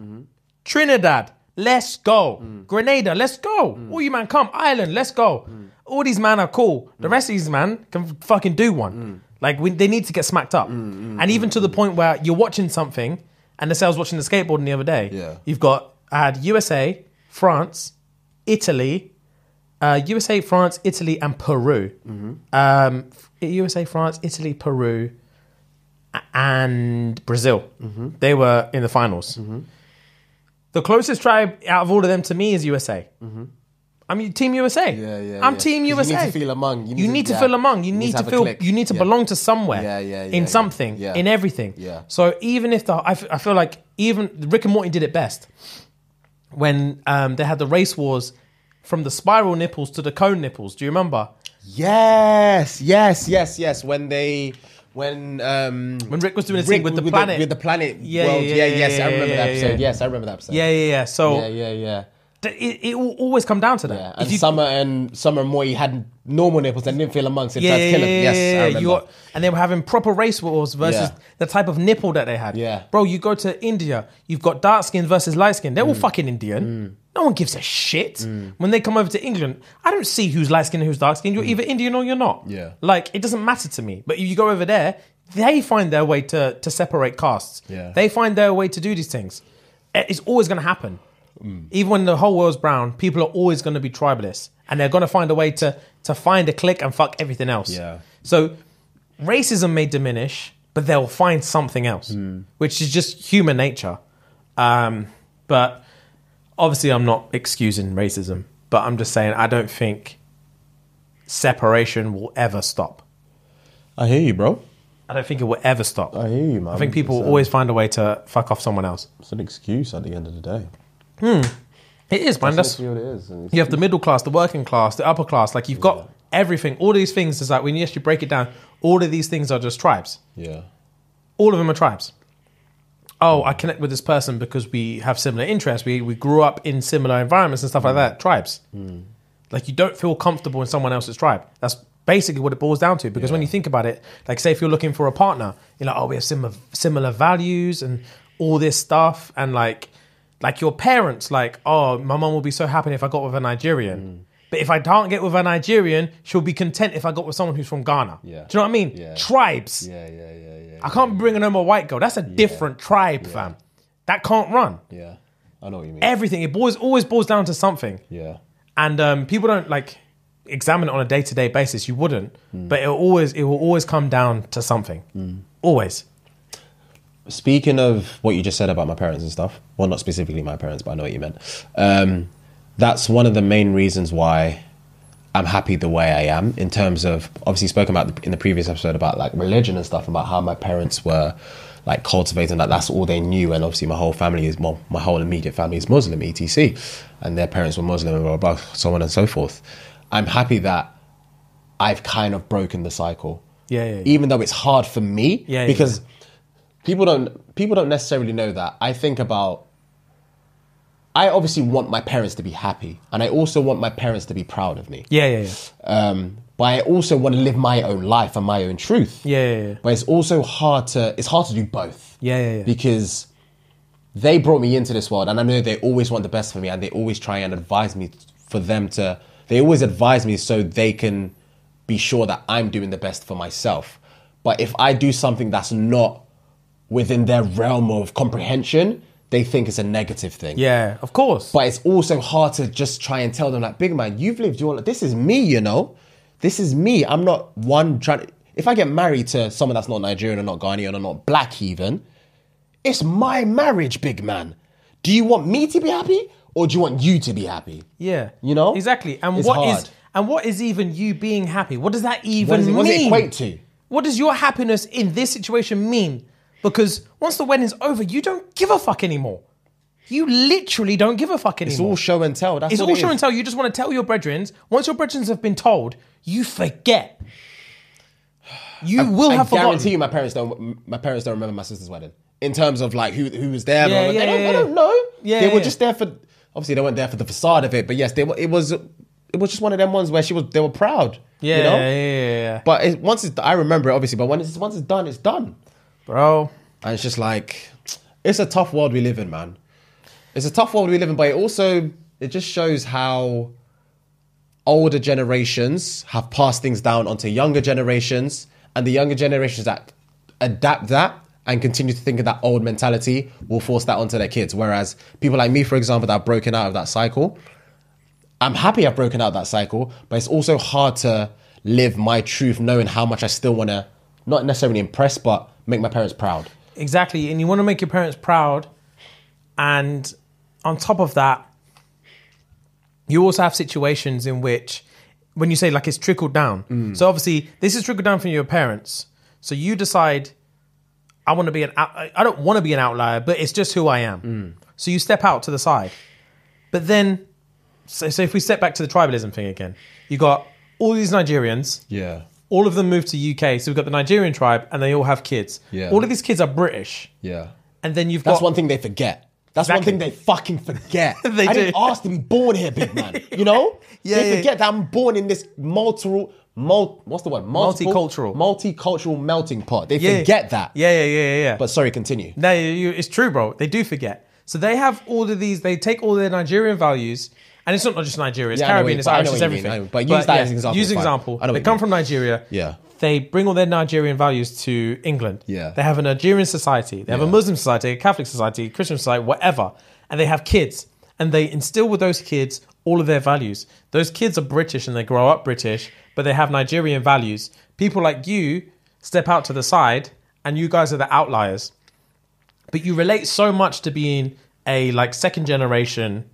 Speaker 2: Trinidad, let's go. Mm. Grenada, let's go. Mm. All you man come. Ireland, let's go. Mm. All these men are cool. The mm. rest of these men can fucking do one. Mm. Like we, they need to get smacked up. Mm, and even to the point where you're watching something, and the say I was watching the skateboarding the other day.
Speaker 1: Yeah.
Speaker 2: You've got I had USA, France, Italy, uh, USA, France, Italy, and Peru. Mm-hmm. Um, USA, France, Italy, Peru, a- and Brazil. Mm-hmm. They were in the finals. Mm-hmm. The closest tribe out of all of them to me is USA. I mean, Team USA.
Speaker 1: Yeah, yeah,
Speaker 2: I'm
Speaker 1: yeah.
Speaker 2: Team USA.
Speaker 1: you need to feel among. You need
Speaker 2: You
Speaker 1: to-
Speaker 2: need to
Speaker 1: yeah.
Speaker 2: feel among. You
Speaker 1: You
Speaker 2: need,
Speaker 1: need to
Speaker 2: to, feel. You need to
Speaker 1: Yeah.
Speaker 2: belong to somewhere.
Speaker 1: Yeah, yeah, yeah,
Speaker 2: In something.
Speaker 1: Yeah.
Speaker 2: In everything.
Speaker 1: Yeah.
Speaker 2: So even if the, I, f- I feel like even Rick and Morty did it best when um, they had the race wars from the spiral nipples to the cone nipples. Do you remember?
Speaker 1: Yes, yes, yes, yes. When they, when um,
Speaker 2: When Rick was doing his thing with the planet.
Speaker 1: with the planet
Speaker 2: Yeah,
Speaker 1: world.
Speaker 2: yeah,
Speaker 1: Yeah,
Speaker 2: yeah,
Speaker 1: yes,
Speaker 2: yeah,
Speaker 1: I remember that
Speaker 2: yeah,
Speaker 1: episode. Yes, I remember that episode.
Speaker 2: Yeah, yeah, yeah. So
Speaker 1: yeah, yeah, yeah.
Speaker 2: It, it will always come down to that.
Speaker 1: Yeah, and
Speaker 2: you-
Speaker 1: Summer and Summer and Moy had normal nipples and didn't feel amongst it.
Speaker 2: yeah, yeah,
Speaker 1: to kill him.
Speaker 2: yeah,
Speaker 1: Yes,
Speaker 2: yeah, yeah.
Speaker 1: remember.
Speaker 2: You're- and they were having proper race wars versus
Speaker 1: Yeah.
Speaker 2: the type of nipple that they had.
Speaker 1: Yeah.
Speaker 2: Bro, you go to India, you've got dark skin versus light skin. They're
Speaker 1: Mm.
Speaker 2: all fucking Indian. No one gives a shit. When they come over to England, I don't see who's light skinned and who's dark skinned. You're either Indian or you're not.
Speaker 1: Mm. Yeah.
Speaker 2: Like, it doesn't matter to me. But if you go over there, they find their way to, to separate castes.
Speaker 1: Yeah.
Speaker 2: They find their way to do these things. It's always going to happen.
Speaker 1: Mm.
Speaker 2: Even when the whole world's brown, people are always going to be tribalists. And they're going to find a way to, to find a click and fuck everything else.
Speaker 1: Yeah.
Speaker 2: So racism may diminish, but they'll find something else,
Speaker 1: Hmm.
Speaker 2: which is just human nature. Um, but obviously, I'm not excusing racism, but I'm just saying I don't think separation will ever stop.
Speaker 1: I hear you, bro.
Speaker 2: I don't think it will ever stop.
Speaker 1: I hear you, man.
Speaker 2: I think people will
Speaker 1: uh,
Speaker 2: always find a way to fuck off someone else.
Speaker 1: It's an excuse at the end of the day. Hmm.
Speaker 2: It is, man. That's,
Speaker 1: what it is.
Speaker 2: you have the middle class, the working class, the upper class. Like you've got everything. All these things is like when you actually break it down, all of these things are just tribes.
Speaker 1: Yeah.
Speaker 2: all of them are tribes. oh, I connect with this person because we have similar interests. We we grew up in similar environments and stuff like hmm. that. Tribes. Hmm. Like you don't feel comfortable in someone else's tribe. That's basically what it boils down to. Because when you think about it, like say if you're looking for a partner, you're like, oh, we have similar similar values and all this stuff, and like like your parents, like, oh, my mom will be so happy if I got with a Nigerian. Mm. But if I can't get with a Nigerian, she'll be content if I got with someone who's from Ghana.
Speaker 1: Yeah.
Speaker 2: Do you know what I mean?
Speaker 1: Yeah.
Speaker 2: Tribes.
Speaker 1: Yeah, yeah, yeah, yeah.
Speaker 2: I can't be bringing home a white girl. That's a different tribe, fam. That can't run.
Speaker 1: Yeah. I know what you mean.
Speaker 2: Everything. It boils, always boils down to something.
Speaker 1: yeah.
Speaker 2: And um, people don't like examine it on a day to day basis. You wouldn't, mm. but it always it will always come down to something. Mm. Always.
Speaker 1: Speaking of what you just said about my parents and stuff, well, not specifically my parents, but I know what you meant. Um, that's one of the main reasons why I'm happy the way I am. In terms of obviously spoken about in the previous episode about like religion and stuff, about how my parents were like cultivating that. That's all they knew, and obviously my whole family is well, my whole immediate family is Muslim, etc. And their parents were Muslim, and blah, blah, blah, so on and so forth. I'm happy that I've kind of broken the cycle.
Speaker 2: Yeah, yeah, yeah.
Speaker 1: Even though it's hard for me,
Speaker 2: Yeah, yeah,
Speaker 1: because people don't people don't necessarily know that. I think about I obviously want my parents to be happy, and I also want my parents to be proud of me.
Speaker 2: Yeah, yeah, yeah.
Speaker 1: Um, but I also want to live my own life and my own truth.
Speaker 2: Yeah, yeah, yeah.
Speaker 1: But it's also hard to it's hard to do both.
Speaker 2: Yeah, yeah, yeah.
Speaker 1: Because they brought me into this world, and I know they always want the best for me, and they always try and advise me for them to. They always advise me so they can be sure that I'm doing the best for myself. But if I do something that's not within their realm of comprehension, they think it's a negative thing.
Speaker 2: Yeah, of course.
Speaker 1: But it's also hard to just try and tell them, like, big man, you've lived your life. This is me, you know? This is me. I'm not one trying If I get married to someone that's not Nigerian or not Ghanaian or not black, even, it's my marriage, big man. Do you want me to be happy or do you want you to be happy?
Speaker 2: yeah,
Speaker 1: You know?
Speaker 2: exactly. And
Speaker 1: It's
Speaker 2: what is
Speaker 1: hard.
Speaker 2: and what is even you being happy? What does that even
Speaker 1: What, is it,
Speaker 2: mean?
Speaker 1: what does it equate to?
Speaker 2: What does your happiness in this situation mean? Because once the wedding's over, you don't give a fuck anymore. You literally don't give a fuck anymore.
Speaker 1: It's all show and tell. That's
Speaker 2: It's all
Speaker 1: it
Speaker 2: show
Speaker 1: is.
Speaker 2: and tell. You just want to tell your brethren. Once your brethren have been told, you forget. You will
Speaker 1: I
Speaker 2: have forgotten.
Speaker 1: guarantee you, my parents don't. My parents don't remember my sister's wedding in terms of like who who was there.
Speaker 2: Yeah,
Speaker 1: blah, blah,
Speaker 2: yeah,
Speaker 1: they, don't,
Speaker 2: yeah,
Speaker 1: they don't know.
Speaker 2: Yeah,
Speaker 1: they were just there for. Obviously, they weren't there for the facade of it, but yes, they were. It was. It was just one of them ones where she was. They were proud.
Speaker 2: yeah,
Speaker 1: you know?
Speaker 2: yeah, yeah, yeah,
Speaker 1: But it, once it's, I remember it obviously. But when it's once it's done, it's done.
Speaker 2: Bro.
Speaker 1: And it's just like, it's a tough world we live in, man. It's a tough world we live in, but it also it just shows how older generations have passed things down onto younger generations, and the younger generations that adapt that and continue to think of that old mentality will force that onto their kids. Whereas people like me, for example, that have broken out of that cycle, I'm happy I've broken out of that cycle, but it's also hard to live my truth knowing how much I still want to not necessarily impress, but make my parents proud.
Speaker 2: Exactly. And you want to make your parents proud. And on top of that, you also have situations in which, when you say like it's trickled down.
Speaker 1: Mm.
Speaker 2: So obviously, this is trickled down from your parents. So you decide, I want to be an out- I don't want to be an outlier, but it's just who I am.
Speaker 1: Mm.
Speaker 2: So you step out to the side. But then, so, so if we step back to the tribalism thing again, you got all these Nigerians
Speaker 1: Yeah.
Speaker 2: All of them moved to UK. So we've got the Nigerian tribe, and they all have kids.
Speaker 1: Yeah.
Speaker 2: All of these kids are British,
Speaker 1: Yeah.
Speaker 2: and then you've
Speaker 1: That's
Speaker 2: got
Speaker 1: one thing they forget. That's
Speaker 2: Exactly.
Speaker 1: one thing they fucking forget.
Speaker 2: They
Speaker 1: I didn't ask to be born here, big man. You know?
Speaker 2: Yeah,
Speaker 1: They
Speaker 2: yeah.
Speaker 1: forget that I'm born in this multiple, mul- what's the word? Multiple-
Speaker 2: Multicultural.
Speaker 1: Multicultural melting pot. They
Speaker 2: Yeah.
Speaker 1: forget that.
Speaker 2: Yeah, yeah, yeah, yeah. yeah.
Speaker 1: But sorry, continue.
Speaker 2: no, you- it's true, bro. They do forget. So they have all of these. They take all their Nigerian values, and it's not just Nigeria. It's
Speaker 1: Yeah, I know what
Speaker 2: Caribbean.
Speaker 1: you-
Speaker 2: It's Irish. It's
Speaker 1: you mean.
Speaker 2: everything.
Speaker 1: I but use that as an example,
Speaker 2: Use an example.
Speaker 1: I know what
Speaker 2: They come
Speaker 1: mean.
Speaker 2: from Nigeria.
Speaker 1: Yeah.
Speaker 2: They bring all their Nigerian values to England.
Speaker 1: Yeah.
Speaker 2: They have a Nigerian society. They have a Muslim society, a Catholic society, a Christian society, whatever. And they have kids. And they instill with those kids all of their values. Those kids are British and they grow up British, but they have Nigerian values. People like you step out to the side and you guys are the outliers. But you relate so much to being a like second generation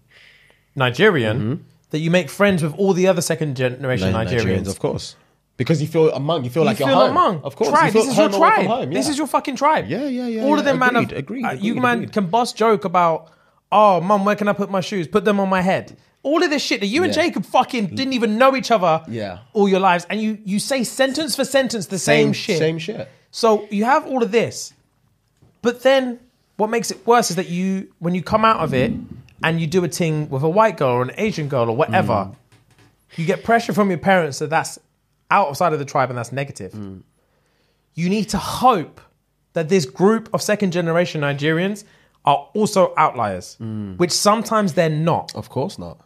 Speaker 2: Nigerian that you make friends with all the other second generation Nigerians.
Speaker 1: of course. Because you feel among, you feel like
Speaker 2: you
Speaker 1: you're
Speaker 2: feel
Speaker 1: home.
Speaker 2: among.
Speaker 1: Of course.
Speaker 2: Tribe.
Speaker 1: You
Speaker 2: This is your
Speaker 1: home away from
Speaker 2: tribe.
Speaker 1: home,
Speaker 2: This is your fucking tribe.
Speaker 1: Yeah, yeah, yeah,
Speaker 2: All of
Speaker 1: yeah.
Speaker 2: them, man.
Speaker 1: Agreed,
Speaker 2: Have,
Speaker 1: agreed,
Speaker 2: uh, you man
Speaker 1: agreed.
Speaker 2: can boss joke about, oh, mum, where can I put my shoes? Put them on my head. All of this shit that you and Jacob fucking didn't even know each other.
Speaker 1: Yeah.
Speaker 2: All your lives, and you you say sentence for sentence the same, shit.
Speaker 1: Same shit.
Speaker 2: So you have all of this, but then what makes it worse is that you, when you come out of it and you do a thing with a white girl or an Asian girl or whatever, mm. you get pressure from your parents that that's outside of the tribe and that's negative. Mm. You need to hope that this group of second generation Nigerians are also outliers, mm. which sometimes they're not.
Speaker 1: Of course not.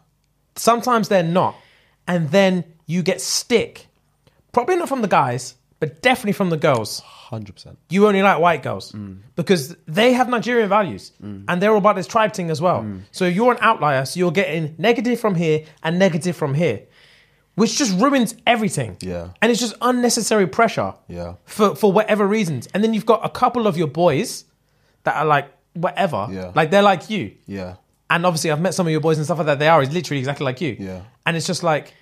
Speaker 2: Sometimes they're not. And then you get stick. Probably not from the guys, but definitely from the girls.
Speaker 1: Hundred percent.
Speaker 2: You only like white girls mm. because they have Nigerian values mm. and they're all about this tribe thing as well. Mm. So you're an outlier, so you're getting negative from here and negative from here, which just ruins everything.
Speaker 1: Yeah.
Speaker 2: And it's just unnecessary pressure
Speaker 1: Yeah.
Speaker 2: for, for whatever reasons. And then you've got a couple of your boys that are like, whatever.
Speaker 1: Yeah.
Speaker 2: Like they're like you.
Speaker 1: Yeah.
Speaker 2: And obviously, I've met some of your boys and stuff like that. They are is literally exactly like you.
Speaker 1: Yeah.
Speaker 2: And it's just like,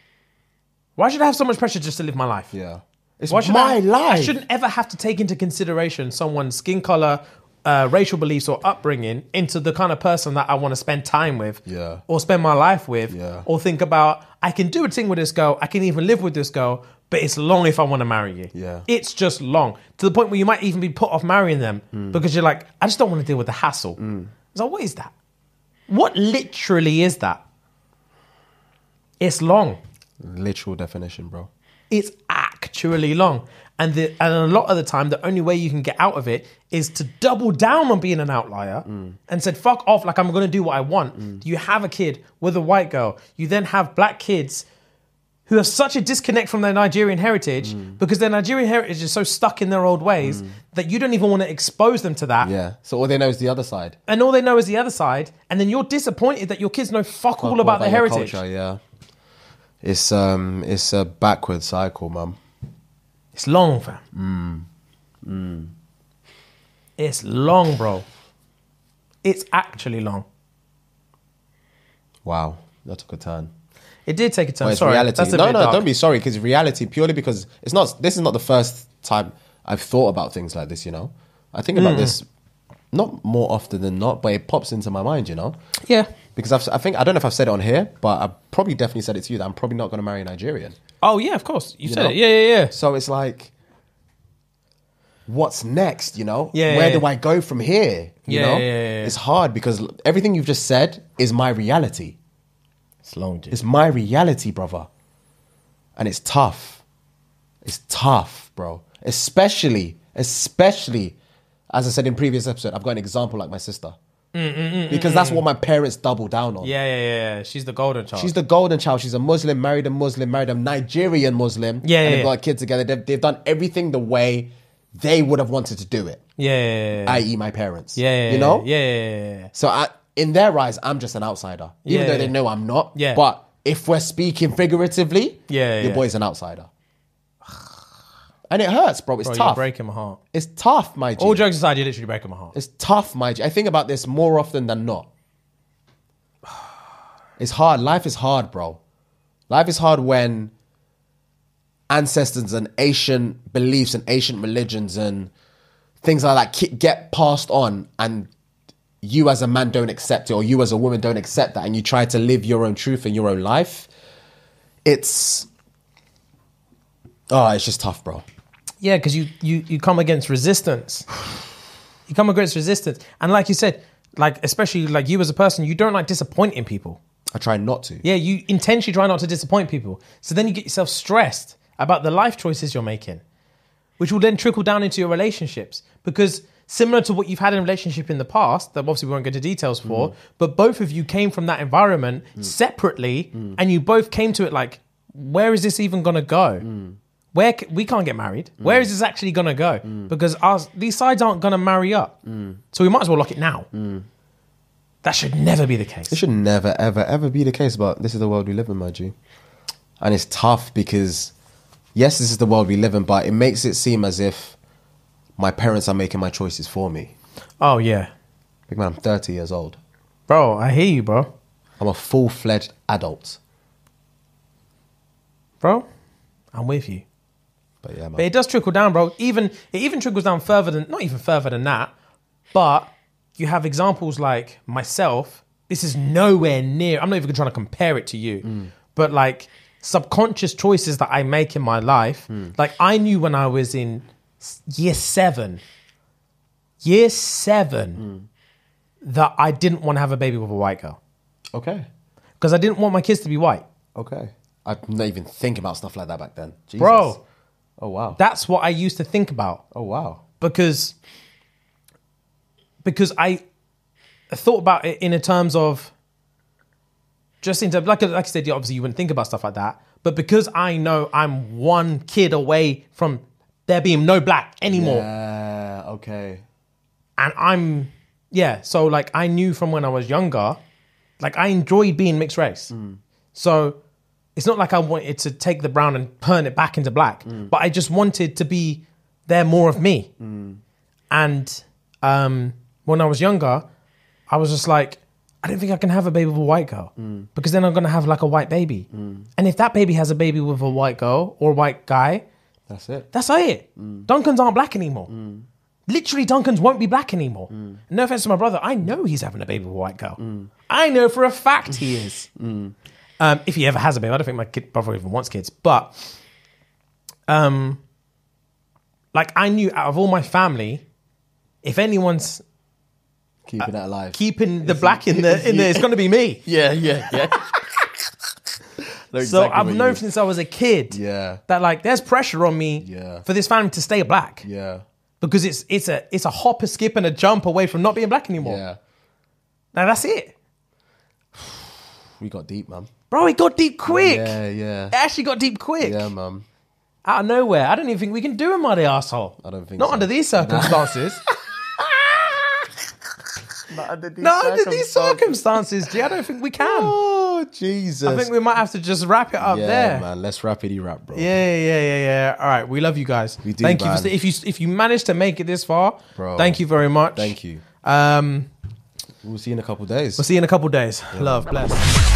Speaker 2: why should I have so much pressure just to live my life?
Speaker 1: Yeah. It's
Speaker 2: Why should
Speaker 1: my
Speaker 2: I,
Speaker 1: life.
Speaker 2: I shouldn't ever have to take into consideration someone's skin color, uh, racial beliefs, or upbringing into the kind of person that I want to spend time with,
Speaker 1: Yeah.
Speaker 2: or spend my life with,
Speaker 1: Yeah.
Speaker 2: or think about. I can do a thing with this girl. I can even live with this girl, but it's long if I want to marry you.
Speaker 1: Yeah.
Speaker 2: it's just long to the point where you might even be put off marrying them
Speaker 1: Hmm.
Speaker 2: because you're like, I just don't want to deal with the hassle. So what is that? What literally is that? It's long
Speaker 1: Literal definition, bro.
Speaker 2: it's actually long. And, the, and a lot of the time, the only way you can get out of it is to double down on being an outlier mm. and said, fuck off, like I'm gonna do what I want. Mm. You have a kid with a white girl. You then have black kids who have such a disconnect from their Nigerian heritage mm. because their Nigerian heritage is so stuck in their old ways that you don't even want to expose them to that.
Speaker 1: Yeah. So all they know is the other side.
Speaker 2: And all they know is the other side. And then you're disappointed that your kids know fuck all
Speaker 1: What
Speaker 2: about their heritage.
Speaker 1: Culture, yeah. It's um it's a backward cycle, man.
Speaker 2: It's long, fam. It's long, bro. It's actually long.
Speaker 1: Wow. That took a turn.
Speaker 2: It did take a turn.
Speaker 1: It's
Speaker 2: Sorry,
Speaker 1: reality.
Speaker 2: that's a
Speaker 1: no,
Speaker 2: bit
Speaker 1: no,
Speaker 2: dark.
Speaker 1: don't be sorry because reality purely because it's not. This is not the first time I've thought about things like this. You know, I think
Speaker 2: Mm.
Speaker 1: about this not more often than not, but it pops into my mind. You know,
Speaker 2: Yeah.
Speaker 1: because I've, I think I don't know if I've said it on here, but I probably definitely said it to you that I'm probably not going to marry a Nigerian.
Speaker 2: Oh yeah, of course. You, said
Speaker 1: know?
Speaker 2: it. Yeah, yeah, yeah.
Speaker 1: So it's like, what's next? You know,
Speaker 2: Yeah,
Speaker 1: where
Speaker 2: yeah,
Speaker 1: do I go from here? You
Speaker 2: Yeah,
Speaker 1: know,
Speaker 2: yeah, yeah, yeah.
Speaker 1: it's hard because everything you've just said is my reality.
Speaker 2: It's long, dude.
Speaker 1: It's my reality, brother. And it's tough. It's tough, bro. Especially, especially, as I said in previous episode, I've got an example like my sister. Because that's what my parents double down on.
Speaker 2: Yeah, yeah, yeah, yeah. She's the golden child.
Speaker 1: She's the golden child. She's a Muslim, married a Muslim, married a Nigerian Muslim.
Speaker 2: Yeah,
Speaker 1: and they've
Speaker 2: yeah.
Speaker 1: got a kid together. They've, they've done everything the way they would have wanted to do it,
Speaker 2: yeah, yeah, yeah, yeah.
Speaker 1: i.e., my parents.
Speaker 2: yeah, yeah,
Speaker 1: you know.
Speaker 2: Yeah, yeah, yeah, yeah.
Speaker 1: So I, in their eyes, I'm just an outsider, even
Speaker 2: Yeah,
Speaker 1: though
Speaker 2: yeah.
Speaker 1: they know I'm not.
Speaker 2: Yeah.
Speaker 1: But if we're speaking figuratively,
Speaker 2: Yeah,
Speaker 1: your
Speaker 2: yeah.
Speaker 1: boy's an outsider, and it hurts, bro. It's
Speaker 2: Bro, you're
Speaker 1: tough.
Speaker 2: breaking my heart.
Speaker 1: It's tough, my G.
Speaker 2: All jokes aside, you're literally breaking my heart.
Speaker 1: It's tough, my G. I think about this more often than not. It's hard. Life is hard, bro. Life is hard when ancestors and ancient beliefs and ancient religions and things like that ki- get passed on and you as a man don't accept it or you as a woman don't accept that and you try to live your own truth in your own life it's oh it's just tough bro
Speaker 2: Yeah, because you, you you come against resistance. You come against resistance, and like you said, like especially like you as a person, you don't like disappointing people.
Speaker 1: i try not to
Speaker 2: Yeah, you intentionally try not to disappoint people. So then you get yourself stressed about the life choices you're making, which will then trickle down into your relationships. Because similar to what you've had in a relationship in the past, that obviously we won't go into details for,
Speaker 1: Mm.
Speaker 2: but both of you came from that environment separately,
Speaker 1: Mm.
Speaker 2: and you both came to it like, where is this even gonna go? Where c- we can't get married. Where is this actually gonna go? Because our, these sides aren't gonna marry up. So we might as well lock it now. That should never be the case.
Speaker 1: It should never, ever, ever be the case, but this is the world we live in, my G. And it's tough because, yes, this is the world we live in, but it makes it seem as if my parents are making my choices for me.
Speaker 2: Oh yeah,
Speaker 1: Big man, I'm 30 years old.
Speaker 2: bro. I hear you, bro.
Speaker 1: I'm a full fledged adult.
Speaker 2: bro. I'm with you.
Speaker 1: But yeah, man.
Speaker 2: But it does trickle down, bro. Even it even trickles down further than not even further than that. But you have examples like myself. This is nowhere near. I'm not even trying to compare it to you, mm. but like subconscious choices that I make in my life. Mm. Like I knew when I was in year seven, year seven, mm. that I didn't want to have a baby with a white girl
Speaker 1: Okay.
Speaker 2: because I didn't want my kids to be white.
Speaker 1: Okay. I'm not even thinking about stuff like that back then. Jesus.
Speaker 2: Bro.
Speaker 1: Oh wow.
Speaker 2: That's what I used to think about
Speaker 1: oh wow.
Speaker 2: because because I thought about it in a terms of just in terms like like I said, obviously you wouldn't think about stuff like that, but because I know I'm one kid away from there being no black anymore,
Speaker 1: Yeah. Okay.
Speaker 2: and I'm yeah, so like I knew from when I was younger, like I enjoyed being mixed race. Mm. So it's not like I wanted to take the brown and turn it back into black, mm. but I just wanted to be there more of me. Mm. And um, when I was younger, I was just like, I don't think I can have a baby with a white girl mm. because then I'm gonna have like a white baby. And if that baby has a baby with a white girl or a white guy,
Speaker 1: That's it.
Speaker 2: that's it. Duncans aren't black anymore. Literally, Duncans won't be black anymore. No offense to my brother, I know he's having a baby with a white girl. I know for a fact he is. Um, if he ever has a baby, I don't think my kid brother even wants kids. But, um, like I knew out of all my family, if anyone's
Speaker 1: Keeping that alive.
Speaker 2: keeping the black in the in there, it's going to be me.
Speaker 1: yeah. Yeah. Yeah. Know
Speaker 2: So I've known since I was a kid
Speaker 1: Yeah.
Speaker 2: that like there's pressure on me
Speaker 1: Yeah.
Speaker 2: for this family to stay black.
Speaker 1: Yeah.
Speaker 2: because it's it's a it's a hop, a skip, and a jump away from not being black anymore.
Speaker 1: Yeah.
Speaker 2: Now that's it,
Speaker 1: We got deep, man.
Speaker 2: Bro. It got deep quick.
Speaker 1: Yeah. Yeah.
Speaker 2: It actually got deep quick
Speaker 1: Yeah, man.
Speaker 2: out of nowhere. I don't even think we can do a muddy asshole.
Speaker 1: I don't think
Speaker 2: not
Speaker 1: so.
Speaker 2: under these circumstances.
Speaker 1: Not under these
Speaker 2: not under these circumstances, G. I don't think we can.
Speaker 1: Oh Jesus!
Speaker 2: I think we might have to just wrap it up
Speaker 1: yeah,
Speaker 2: there.
Speaker 1: man. Let's rapidly rap, bro.
Speaker 2: Yeah, yeah, yeah, yeah. All right, we love you guys.
Speaker 1: We do,
Speaker 2: Thank you for st- if you if you managed to make it this far.
Speaker 1: Bro.
Speaker 2: Thank you very much.
Speaker 1: Thank you.
Speaker 2: Um,
Speaker 1: We'll see you in a couple days.
Speaker 2: we'll see you in a couple days. Love, bless.